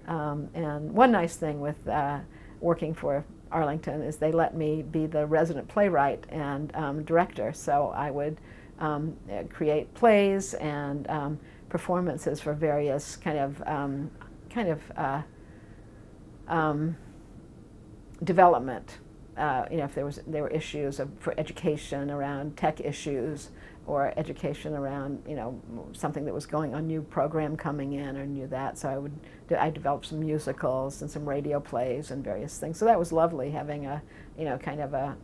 S2: Um, and one nice thing with uh, working for Arlington is they let me be the resident playwright and um, director, so I would um, create plays and um, performances for various kind of um, kind of uh, um, development. Uh, you know, if there was there were issues of, for education around tech issues or education around you know something that was going on, new program coming in or new that. So I would I developed some musicals and some radio plays and various things. So that was lovely having a you know kind of a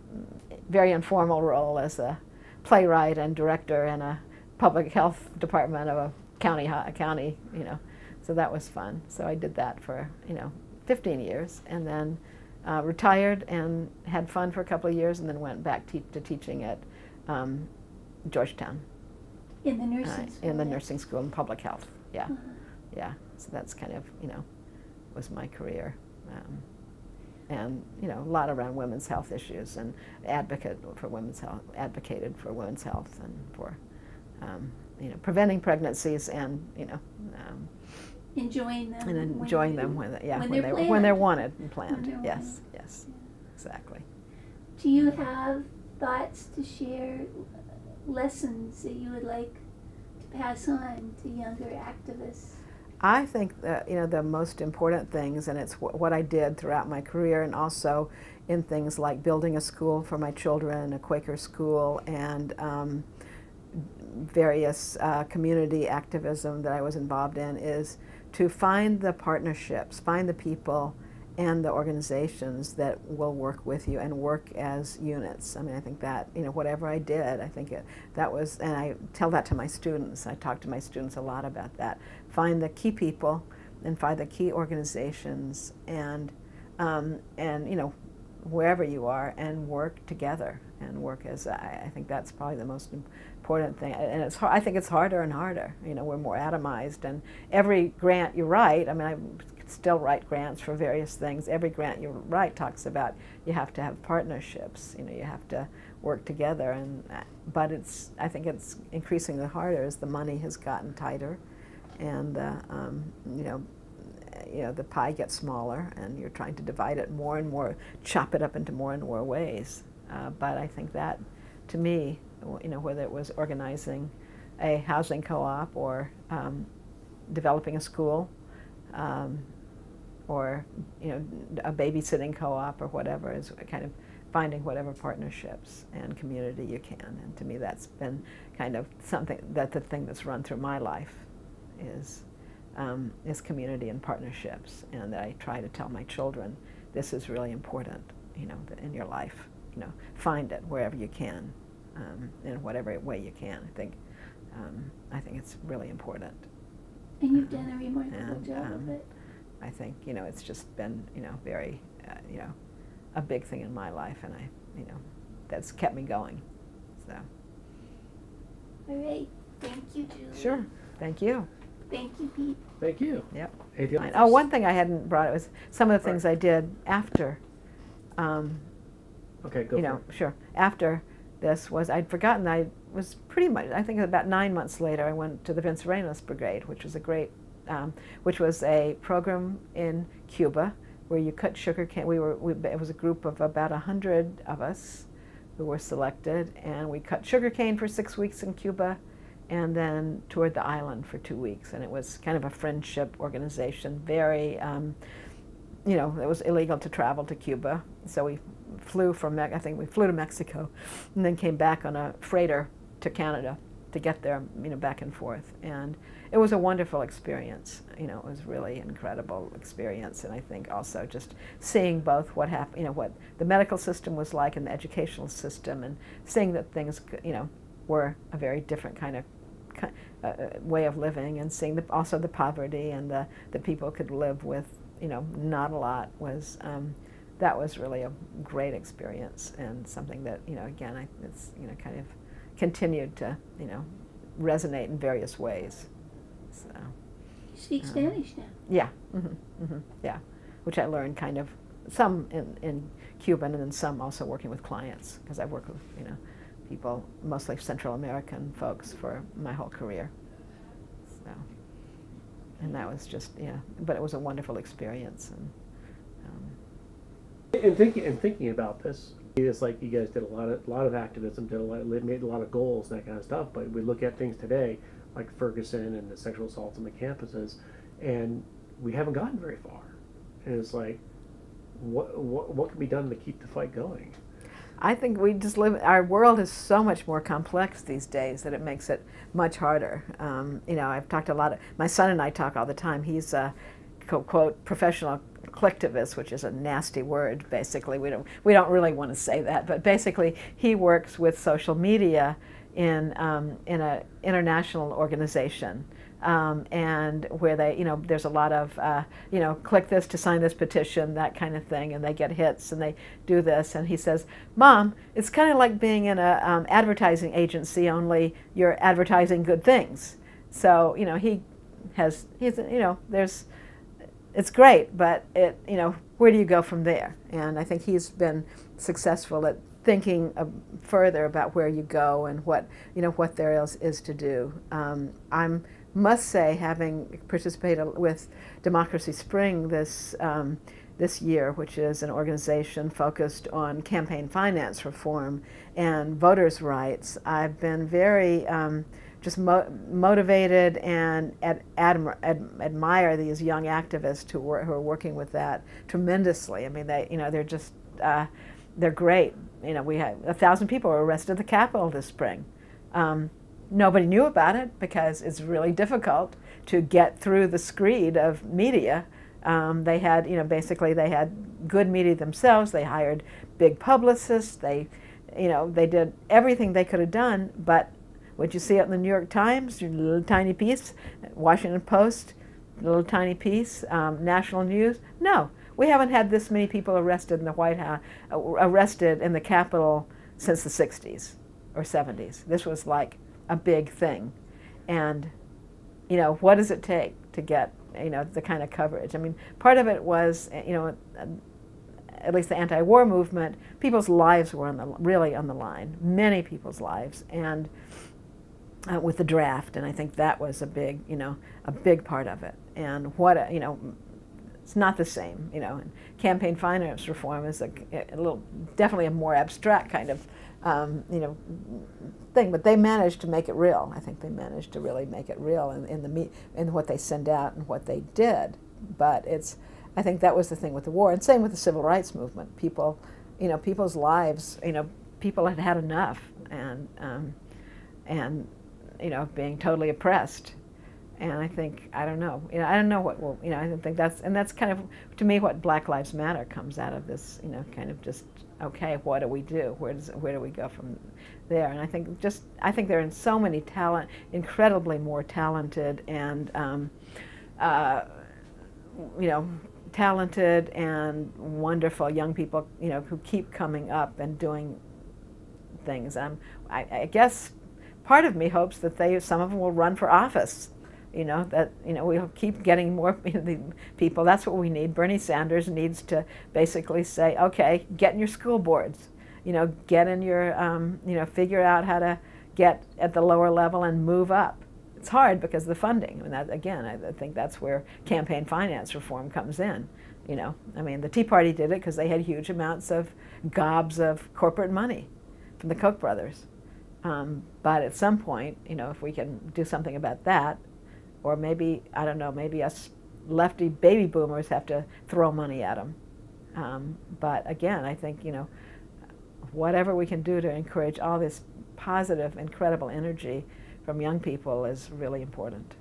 S2: very informal role as a playwright and director in a public health department of a county a county you know so that was fun so i did that for you know 15 years and then uh, retired and had fun for a couple of years and then went back te- to teaching at um, georgetown
S1: In the
S2: uh,
S1: nursing school.
S2: in the
S1: yeah.
S2: nursing school in public health yeah
S1: Uh-huh.
S2: yeah so that's kind of you know was my career um, and you know a lot around women's health issues and advocate for women's health, advocated for women's health and for um, you know preventing pregnancies and you know um,
S1: enjoying them
S2: and enjoying them when yeah
S1: when
S2: when,
S1: they're
S2: they when they're wanted and planned. yes, yes, exactly.
S1: Do you have thoughts to share, lessons that you would like to pass on to younger activists?
S2: I think that you know the most important things, and it's wh- what I did throughout my career, and also in things like building a school for my children, a Quaker school, and um, various uh, community activism that I was involved in, is to find the partnerships, find the people, and the organizations that will work with you and work as units. I mean, I think that you know whatever I did, I think it, that was, and I tell that to my students. I talk to my students a lot about that. Find the key people and find the key organizations and um, and you know wherever you are and work together and work as I, I think that's probably the most important thing and it's har- I think it's harder and harder you know we're more atomized and every grant you write I mean I still write grants for various things. Every grant you write talks about you have to have partnerships you know you have to work together and uh, but it's I think it's increasingly harder as the money has gotten tighter and uh, um, you know you know the pie gets smaller and you're trying to divide it more and more chop it up into more and more ways. Uh, but i think that to me you know whether it was organizing a housing co-op or um, developing a school um, or you know a babysitting co-op or whatever is kind of finding whatever partnerships and community you can and to me that's been kind of something that the thing that's run through my life is um, is community and partnerships, and that I try to tell my children this is really important, you know, in your life, you know, find it wherever you can, um, in whatever way you can. I think, um, I think it's really important.
S1: And you've done a remarkable
S2: And,
S1: job of
S2: um,
S1: it.
S2: I think, you know, it's just been, you know, very, uh, you know, a big thing in my life, and I, you know, that's kept me going. So,
S1: All right. Thank you, Julie.
S2: sure, thank you.
S1: Thank you, Pete.
S3: Thank you.
S2: Yep.
S3: Anything
S2: Fine. Oh, one thing I hadn't brought was some of the things
S3: Right.
S2: I did after, um,
S3: Okay, go
S2: you
S3: for
S2: know,
S3: it.
S2: sure. After this was I'd forgotten I was pretty much I think about nine months later I went to the Venceremos Brigade, which was a great, um, which was a program in Cuba where you cut sugar cane. We were we, it was a group of about a hundred of us who were selected, and we cut sugar cane for six weeks in Cuba. And then toured the island for two weeks, and it was kind of a friendship organization. Very, um, you know, it was illegal to travel to Cuba, so we flew from, I think we flew to Mexico, and then came back on a freighter to Canada to get there, you know, back and forth. And it was a wonderful experience. You know, it was really incredible experience, and I think also just seeing both what happened, you know, what the medical system was like and the educational system, and seeing that things, you know, were a very different kind of uh, uh, way of living, and seeing the, also the poverty and the that people could live with, you know, not a lot was. Um, that was really a great experience and something that you know again I, it's you know kind of continued to you know resonate in various ways so
S1: You speak
S2: Um,
S1: Spanish now.
S2: yeah hmm hmm yeah which I learned kind of some in, in Cuban and then some also working with clients because I've worked with you know people mostly Central American folks for my whole career so and that was just yeah but it was a wonderful experience and um,
S3: And thinking and thinking about this, it's like you guys did a lot of a lot of activism, did a lot, made a lot of goals and that kind of stuff. But we look at things today, like Ferguson and the sexual assaults on the campuses, and we haven't gotten very far. And it's like, what what what can be done to keep the fight going?
S2: I think we just live. Our world is so much more complex these days that it makes it much harder. Um, you know, I've talked a lot. Of, my son and I talk all the time. He's a quote, quote professional collectivist, which is a nasty word. Basically, we don't we don't really want to say that, but basically, he works with social media in um, in a international organization. Um, and where they, you know, there's a lot of, uh, you know, click this to sign this petition, that kind of thing, and they get hits and they do this. And he says, Mom, it's kind of like being in a um, advertising agency, only you're advertising good things. So, you know, he has, he's, you know, there's, it's great, but it you know where do you go from there? And I think he's been successful at thinking uh, further about where you go and what you know what there else is to do. Um, I'm must say, having participated with Democracy Spring this um, this year, which is an organization focused on campaign finance reform and voters' rights, I've been very um, just mo motivated and ad ad admire these young activists who, who are working with that tremendously. I mean, they you know they're just uh, they're great. You know, we had a thousand people were arrested at the Capitol this spring. Um, nobody knew about it because it's really difficult to get through the screed of media. Um, they had, you know, basically they had good media themselves. They hired big publicists. They, you know, they did everything they could have done. But would you see it in the New York Times, little tiny piece, Washington Post, little tiny piece, um, national news? No, we haven't had this many people arrested in the White House, uh, arrested in the Capitol since the 60s or 70s. This was like a big thing. And, you know, what does it take to get, you know, the kind of coverage? I mean, part of it was, you know, at least the anti-war movement, people's lives were on the, really on the line, many people's lives. And uh, with the draft, and I think that was a big, you know, a big part of it. And what, a, you know, it's not the same, you know. campaign finance reform is a, a, little, definitely a more abstract kind of, um, you know, thing. But they managed to make it real. I think they managed to really make it real in, in the in what they send out and what they did. But it's, I think that was the thing with the war, and same with the civil rights movement. People, you know, people's lives, you know, people had had enough, and um, and you know, being totally oppressed and I think I don't know. You know, I don't know what will. You know, I don't think that's and that's kind of to me what Black Lives Matter comes out of this. You know, kind of just okay, what do we do? Where does where do we go from there? And I think just I think there are so many talent, incredibly more talented and um, uh, you know talented and wonderful young people. You know, who keep coming up and doing things. Um, I, I guess part of me hopes that they some of them will run for office you know that you know we'll keep getting more (laughs) people. That's what we need. Bernie sanders needs to basically say okay get in your school boards. You know get in your um, you know figure out how to get at the lower level and move up. It's hard because of the funding and that again I, I think that's where campaign finance reform comes in you know. I mean the tea party did it because they had huge amounts of gobs of corporate money from the koch brothers. Um, but at some point you know if we can do something about that or maybe, I don't know, maybe us lefty baby boomers have to throw money at them. Um, but again, I think, you know, whatever we can do to encourage all this positive, incredible energy from young people is really important.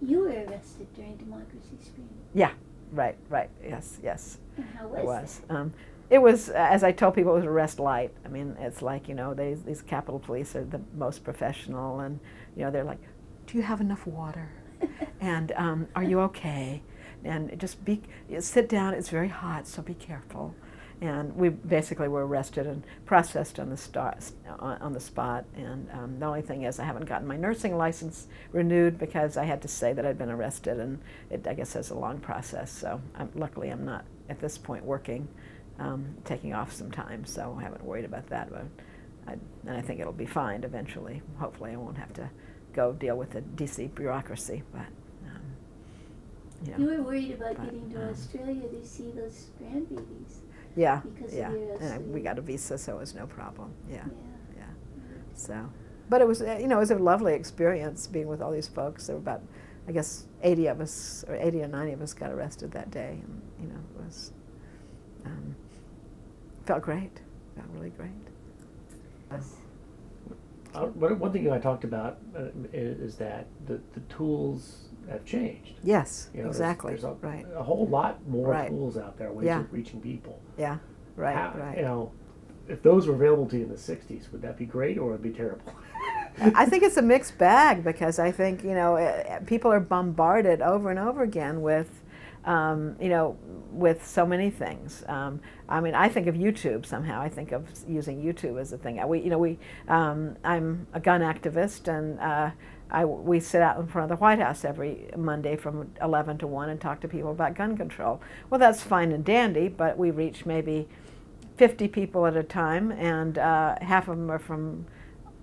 S1: You were arrested during Democracy Spring.
S2: Yeah, right, right, yes, yes.
S1: And how was
S2: it? Was. Um, it was, as I told people, it was arrest light. I mean, it's like, you know, they, these Capitol Police are the most professional, and, you know, they're like, do you have enough water? (laughs) and um, are you okay? And just be, sit down, it's very hot, so be careful. And we basically were arrested and processed on the, start, on the spot. And um, the only thing is I haven't gotten my nursing license renewed because I had to say that I'd been arrested, and it, I guess, is a long process. So I'm, luckily I'm not, at this point, working um, taking off some time, so I haven't worried about that. But I, and I think it'll be fine eventually. Hopefully, I won't have to go deal with the DC bureaucracy. But um,
S1: you, know, you were worried about but, getting to um, Australia to see those grandbabies.
S2: Yeah, yeah. And we got a visa, so it was no problem. Yeah, yeah. yeah. So, but it was uh, you know it was a lovely experience being with all these folks. There were about I guess 80 of us or 80 or 90 of us got arrested that day, and you know it was. Um, felt great. Felt really great.
S3: Uh, one thing I talked about uh, is, is, that the, the tools have changed.
S2: Yes, you know, exactly.
S3: There's, there's
S2: a, right.
S3: a whole lot more right. tools out there, ways yeah. of reaching people.
S2: Yeah, right, How, right.
S3: You know, if those were available to you in the 60s, would that be great or would it be terrible? (laughs)
S2: I think (laughs) it's a mixed bag because I think, you know, eh, people are bombarded over and over again with um, you know, with so many things. Um, I mean, I think of YouTube somehow. I think of using YouTube as a thing. We, you know, we, um, I'm a gun activist, and uh, I, we sit out in front of the White House every Monday from 11 to 1 and talk to people about gun control. Well, that's fine and dandy, but we reach maybe 50 people at a time, and uh, half of them are from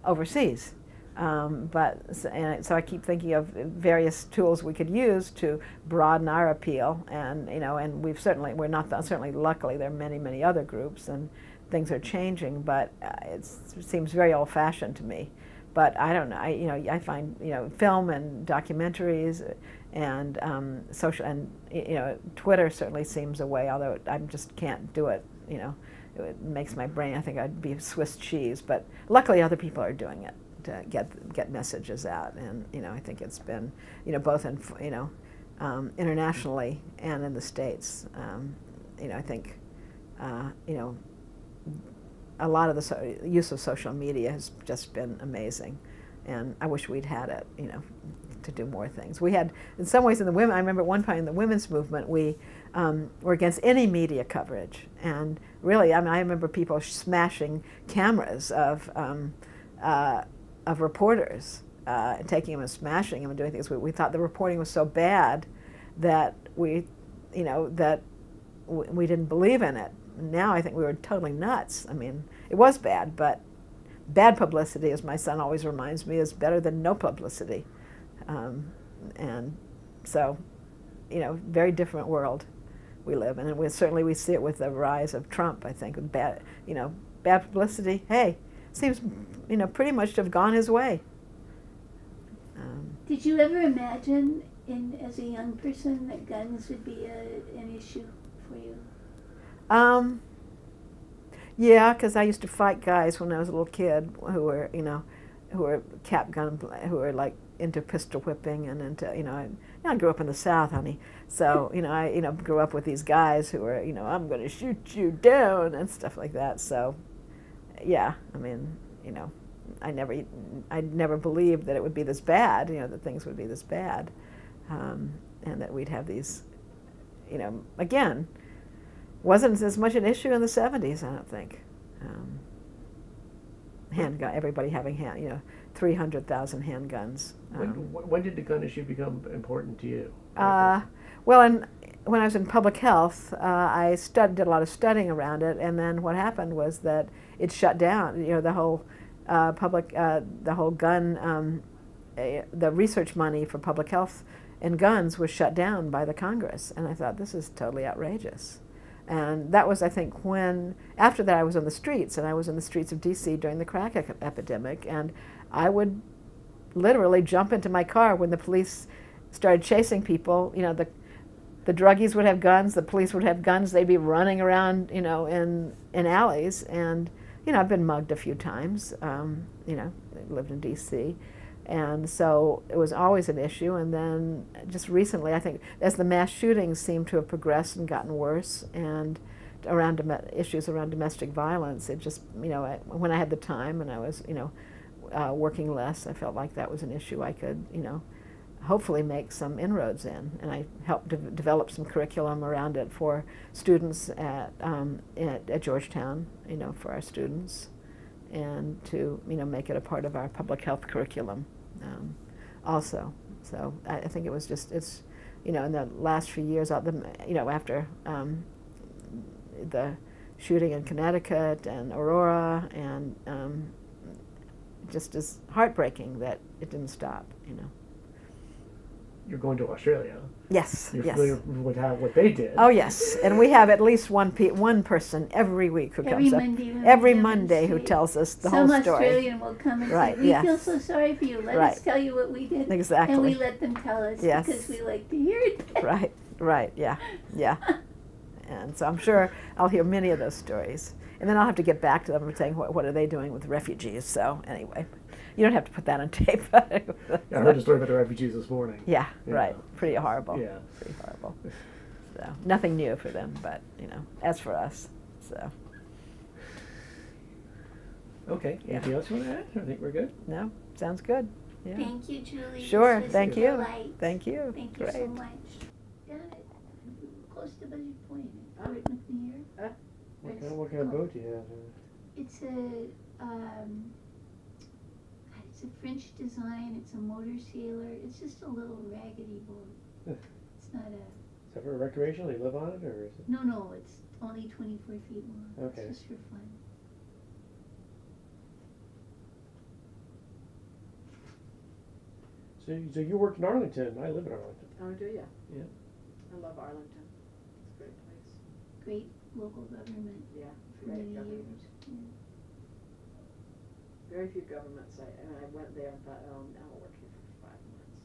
S2: overseas. Um, but and so I keep thinking of various tools we could use to broaden our appeal, and you know, and we've certainly we're not certainly luckily there are many many other groups and things are changing, but uh, it seems very old-fashioned to me. But I don't know. I you know I find you know film and documentaries and um, social and you know Twitter certainly seems a way, although I just can't do it. You know, it makes my brain. I think I'd be Swiss cheese, but luckily other people are doing it to get get messages out. And you know, I think it's been you know both in you know um, internationally and in the states. Um, you know, I think uh, you know a lot of the so use of social media has just been amazing, and I wish we'd had it. You know, to do more things. We had, in some ways, in the women. I remember one point in the women's movement, we um, were against any media coverage, and really, I mean, I remember people smashing cameras of um, uh, of reporters, uh, taking them and smashing them and doing things. We, we, thought the reporting was so bad that we, you know, that we didn't believe in it. Now I think we were totally nuts. I mean, it was bad, but bad publicity, as my son always reminds me, is better than no publicity. Um, and so, you know, very different world we live in, and we certainly we see it with the rise of Trump. I think with bad, you know, bad publicity. Hey, seems you know pretty much to have gone his way.
S1: Um, Did you ever imagine, in as a young person, that guns would be a, an issue for you?
S2: Um, yeah, because I used to fight guys when I was a little kid who were, you know, who were cap gun, who were like into pistol whipping and into, you know, I, you know, I grew up in the South, honey. So, you know, I, you know, grew up with these guys who were, you know, I'm going to shoot you down and stuff like that. So, yeah, I mean, you know, I never, I never believed that it would be this bad, you know, that things would be this bad, um, and that we'd have these, you know, again, wasn't as much an issue in the 70s, I don't think. Um, handgun, everybody having hand, you know, 300,000 handguns.
S3: Um, when, when, did the gun issue become important to you?
S2: Uh, well, in, when I was in public health, uh, I stud, did a lot of studying around it, and then what happened was that it shut down. You know, the whole uh, public, uh, the whole gun, um, the research money for public health and guns was shut down by the Congress, and I thought this is totally outrageous. And that was, I think, when after that I was on the streets, and I was in the streets of D.C. during the crack epidemic, and I would literally jump into my car when the police started chasing people. You know, the the druggies would have guns, the police would have guns, they'd be running around, you know, in, in alleys. And, you know, I've been mugged a few times, um, you know, lived in D.C. And so it was always an issue. And then just recently, I think, as the mass shootings seem to have progressed and gotten worse, and around issues around domestic violence, it just, you know, I, when I had the time and I was, you know, uh, working less, I felt like that was an issue I could, you know, hopefully make some inroads in. And I helped de develop some curriculum around it for students at, um, at, at, Georgetown, you know, for our students, and to, you know, make it a part of our public health curriculum um, also. So I, I, think it was just, it's, you know, in the last few years, the, you know, after um, the shooting in Connecticut and Aurora, and um, just is heartbreaking that it didn't stop, you know
S3: you're going to Australia.
S2: Yes.
S3: You're
S2: yes.
S3: familiar with how, what they did.
S2: Oh yes, and we have at least one pe- one person every week who
S1: every
S2: comes
S1: Monday
S2: up every Monday who tells us the
S1: Some
S2: whole story.
S1: Australian will come and
S2: right,
S1: say, "We
S2: yes.
S1: feel so sorry for you. Let
S2: right.
S1: us tell you what we did."
S2: Exactly.
S1: And we let them tell us
S2: yes.
S1: because we like to hear it. (laughs)
S2: right. Right. Yeah. Yeah. and so I'm sure I'll hear many of those stories, and then I'll have to get back to them and saying, "What, what are they doing with refugees?" So anyway. You don't have to put that on tape. (laughs)
S3: yeah, I heard a story about the refugees this morning.
S2: Yeah, yeah, right. Pretty horrible.
S3: Yeah.
S2: Pretty horrible. So nothing new for them, but you know, as for us, so.
S3: Okay. Yeah. Anything else you want to add? I think we're good.
S2: No, sounds good.
S1: Yeah. Thank you, Julie.
S2: Sure. Thank you.
S1: Delight.
S2: Thank you.
S1: Thank you so much. Got it. close to Buzzard Point. Fort McNair.
S3: What
S1: It's
S3: kind, what kind of boat do you have?
S1: It's a, um, God, it's a French design, it's a motor sailor, it's just a little raggedy boat. It's not a,
S3: Is that for recreational? You live on it, or is it?
S1: no, no, it's only twenty-four feet long.
S3: Okay.
S1: It's just for fun.
S3: So, you- so you work in Arlington. I live in Arlington.
S2: Oh, do you?
S3: Yeah.
S2: I love Arlington. It's a great place.
S1: Great local government
S2: Yeah,
S1: for
S2: great
S1: many
S2: government.
S1: years.
S2: Very few governments. I, I mean, I went there and thought, oh, now I'll work here for five months.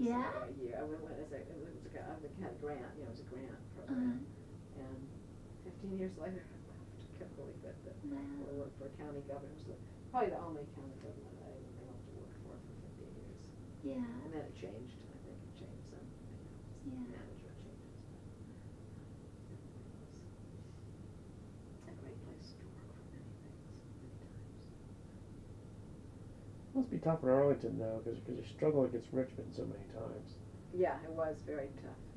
S1: Yeah?
S2: like A year. I went, went as a, it was a, I had a grant, you know, it was a grant program. Uh-huh. And fifteen years later, I left. Can't believe it, but I
S1: wow.
S2: worked for a county government. It was the- probably the only county government I ever been able to work for for fifteen years.
S1: Yeah,
S2: And then it changed, I think it changed some
S1: Yeah.
S2: management changes, but uh, it was a great place to work for many things, many times.
S3: Must be tough in Arlington though, because you struggle against Richmond so many times.
S2: Yeah, it was very tough.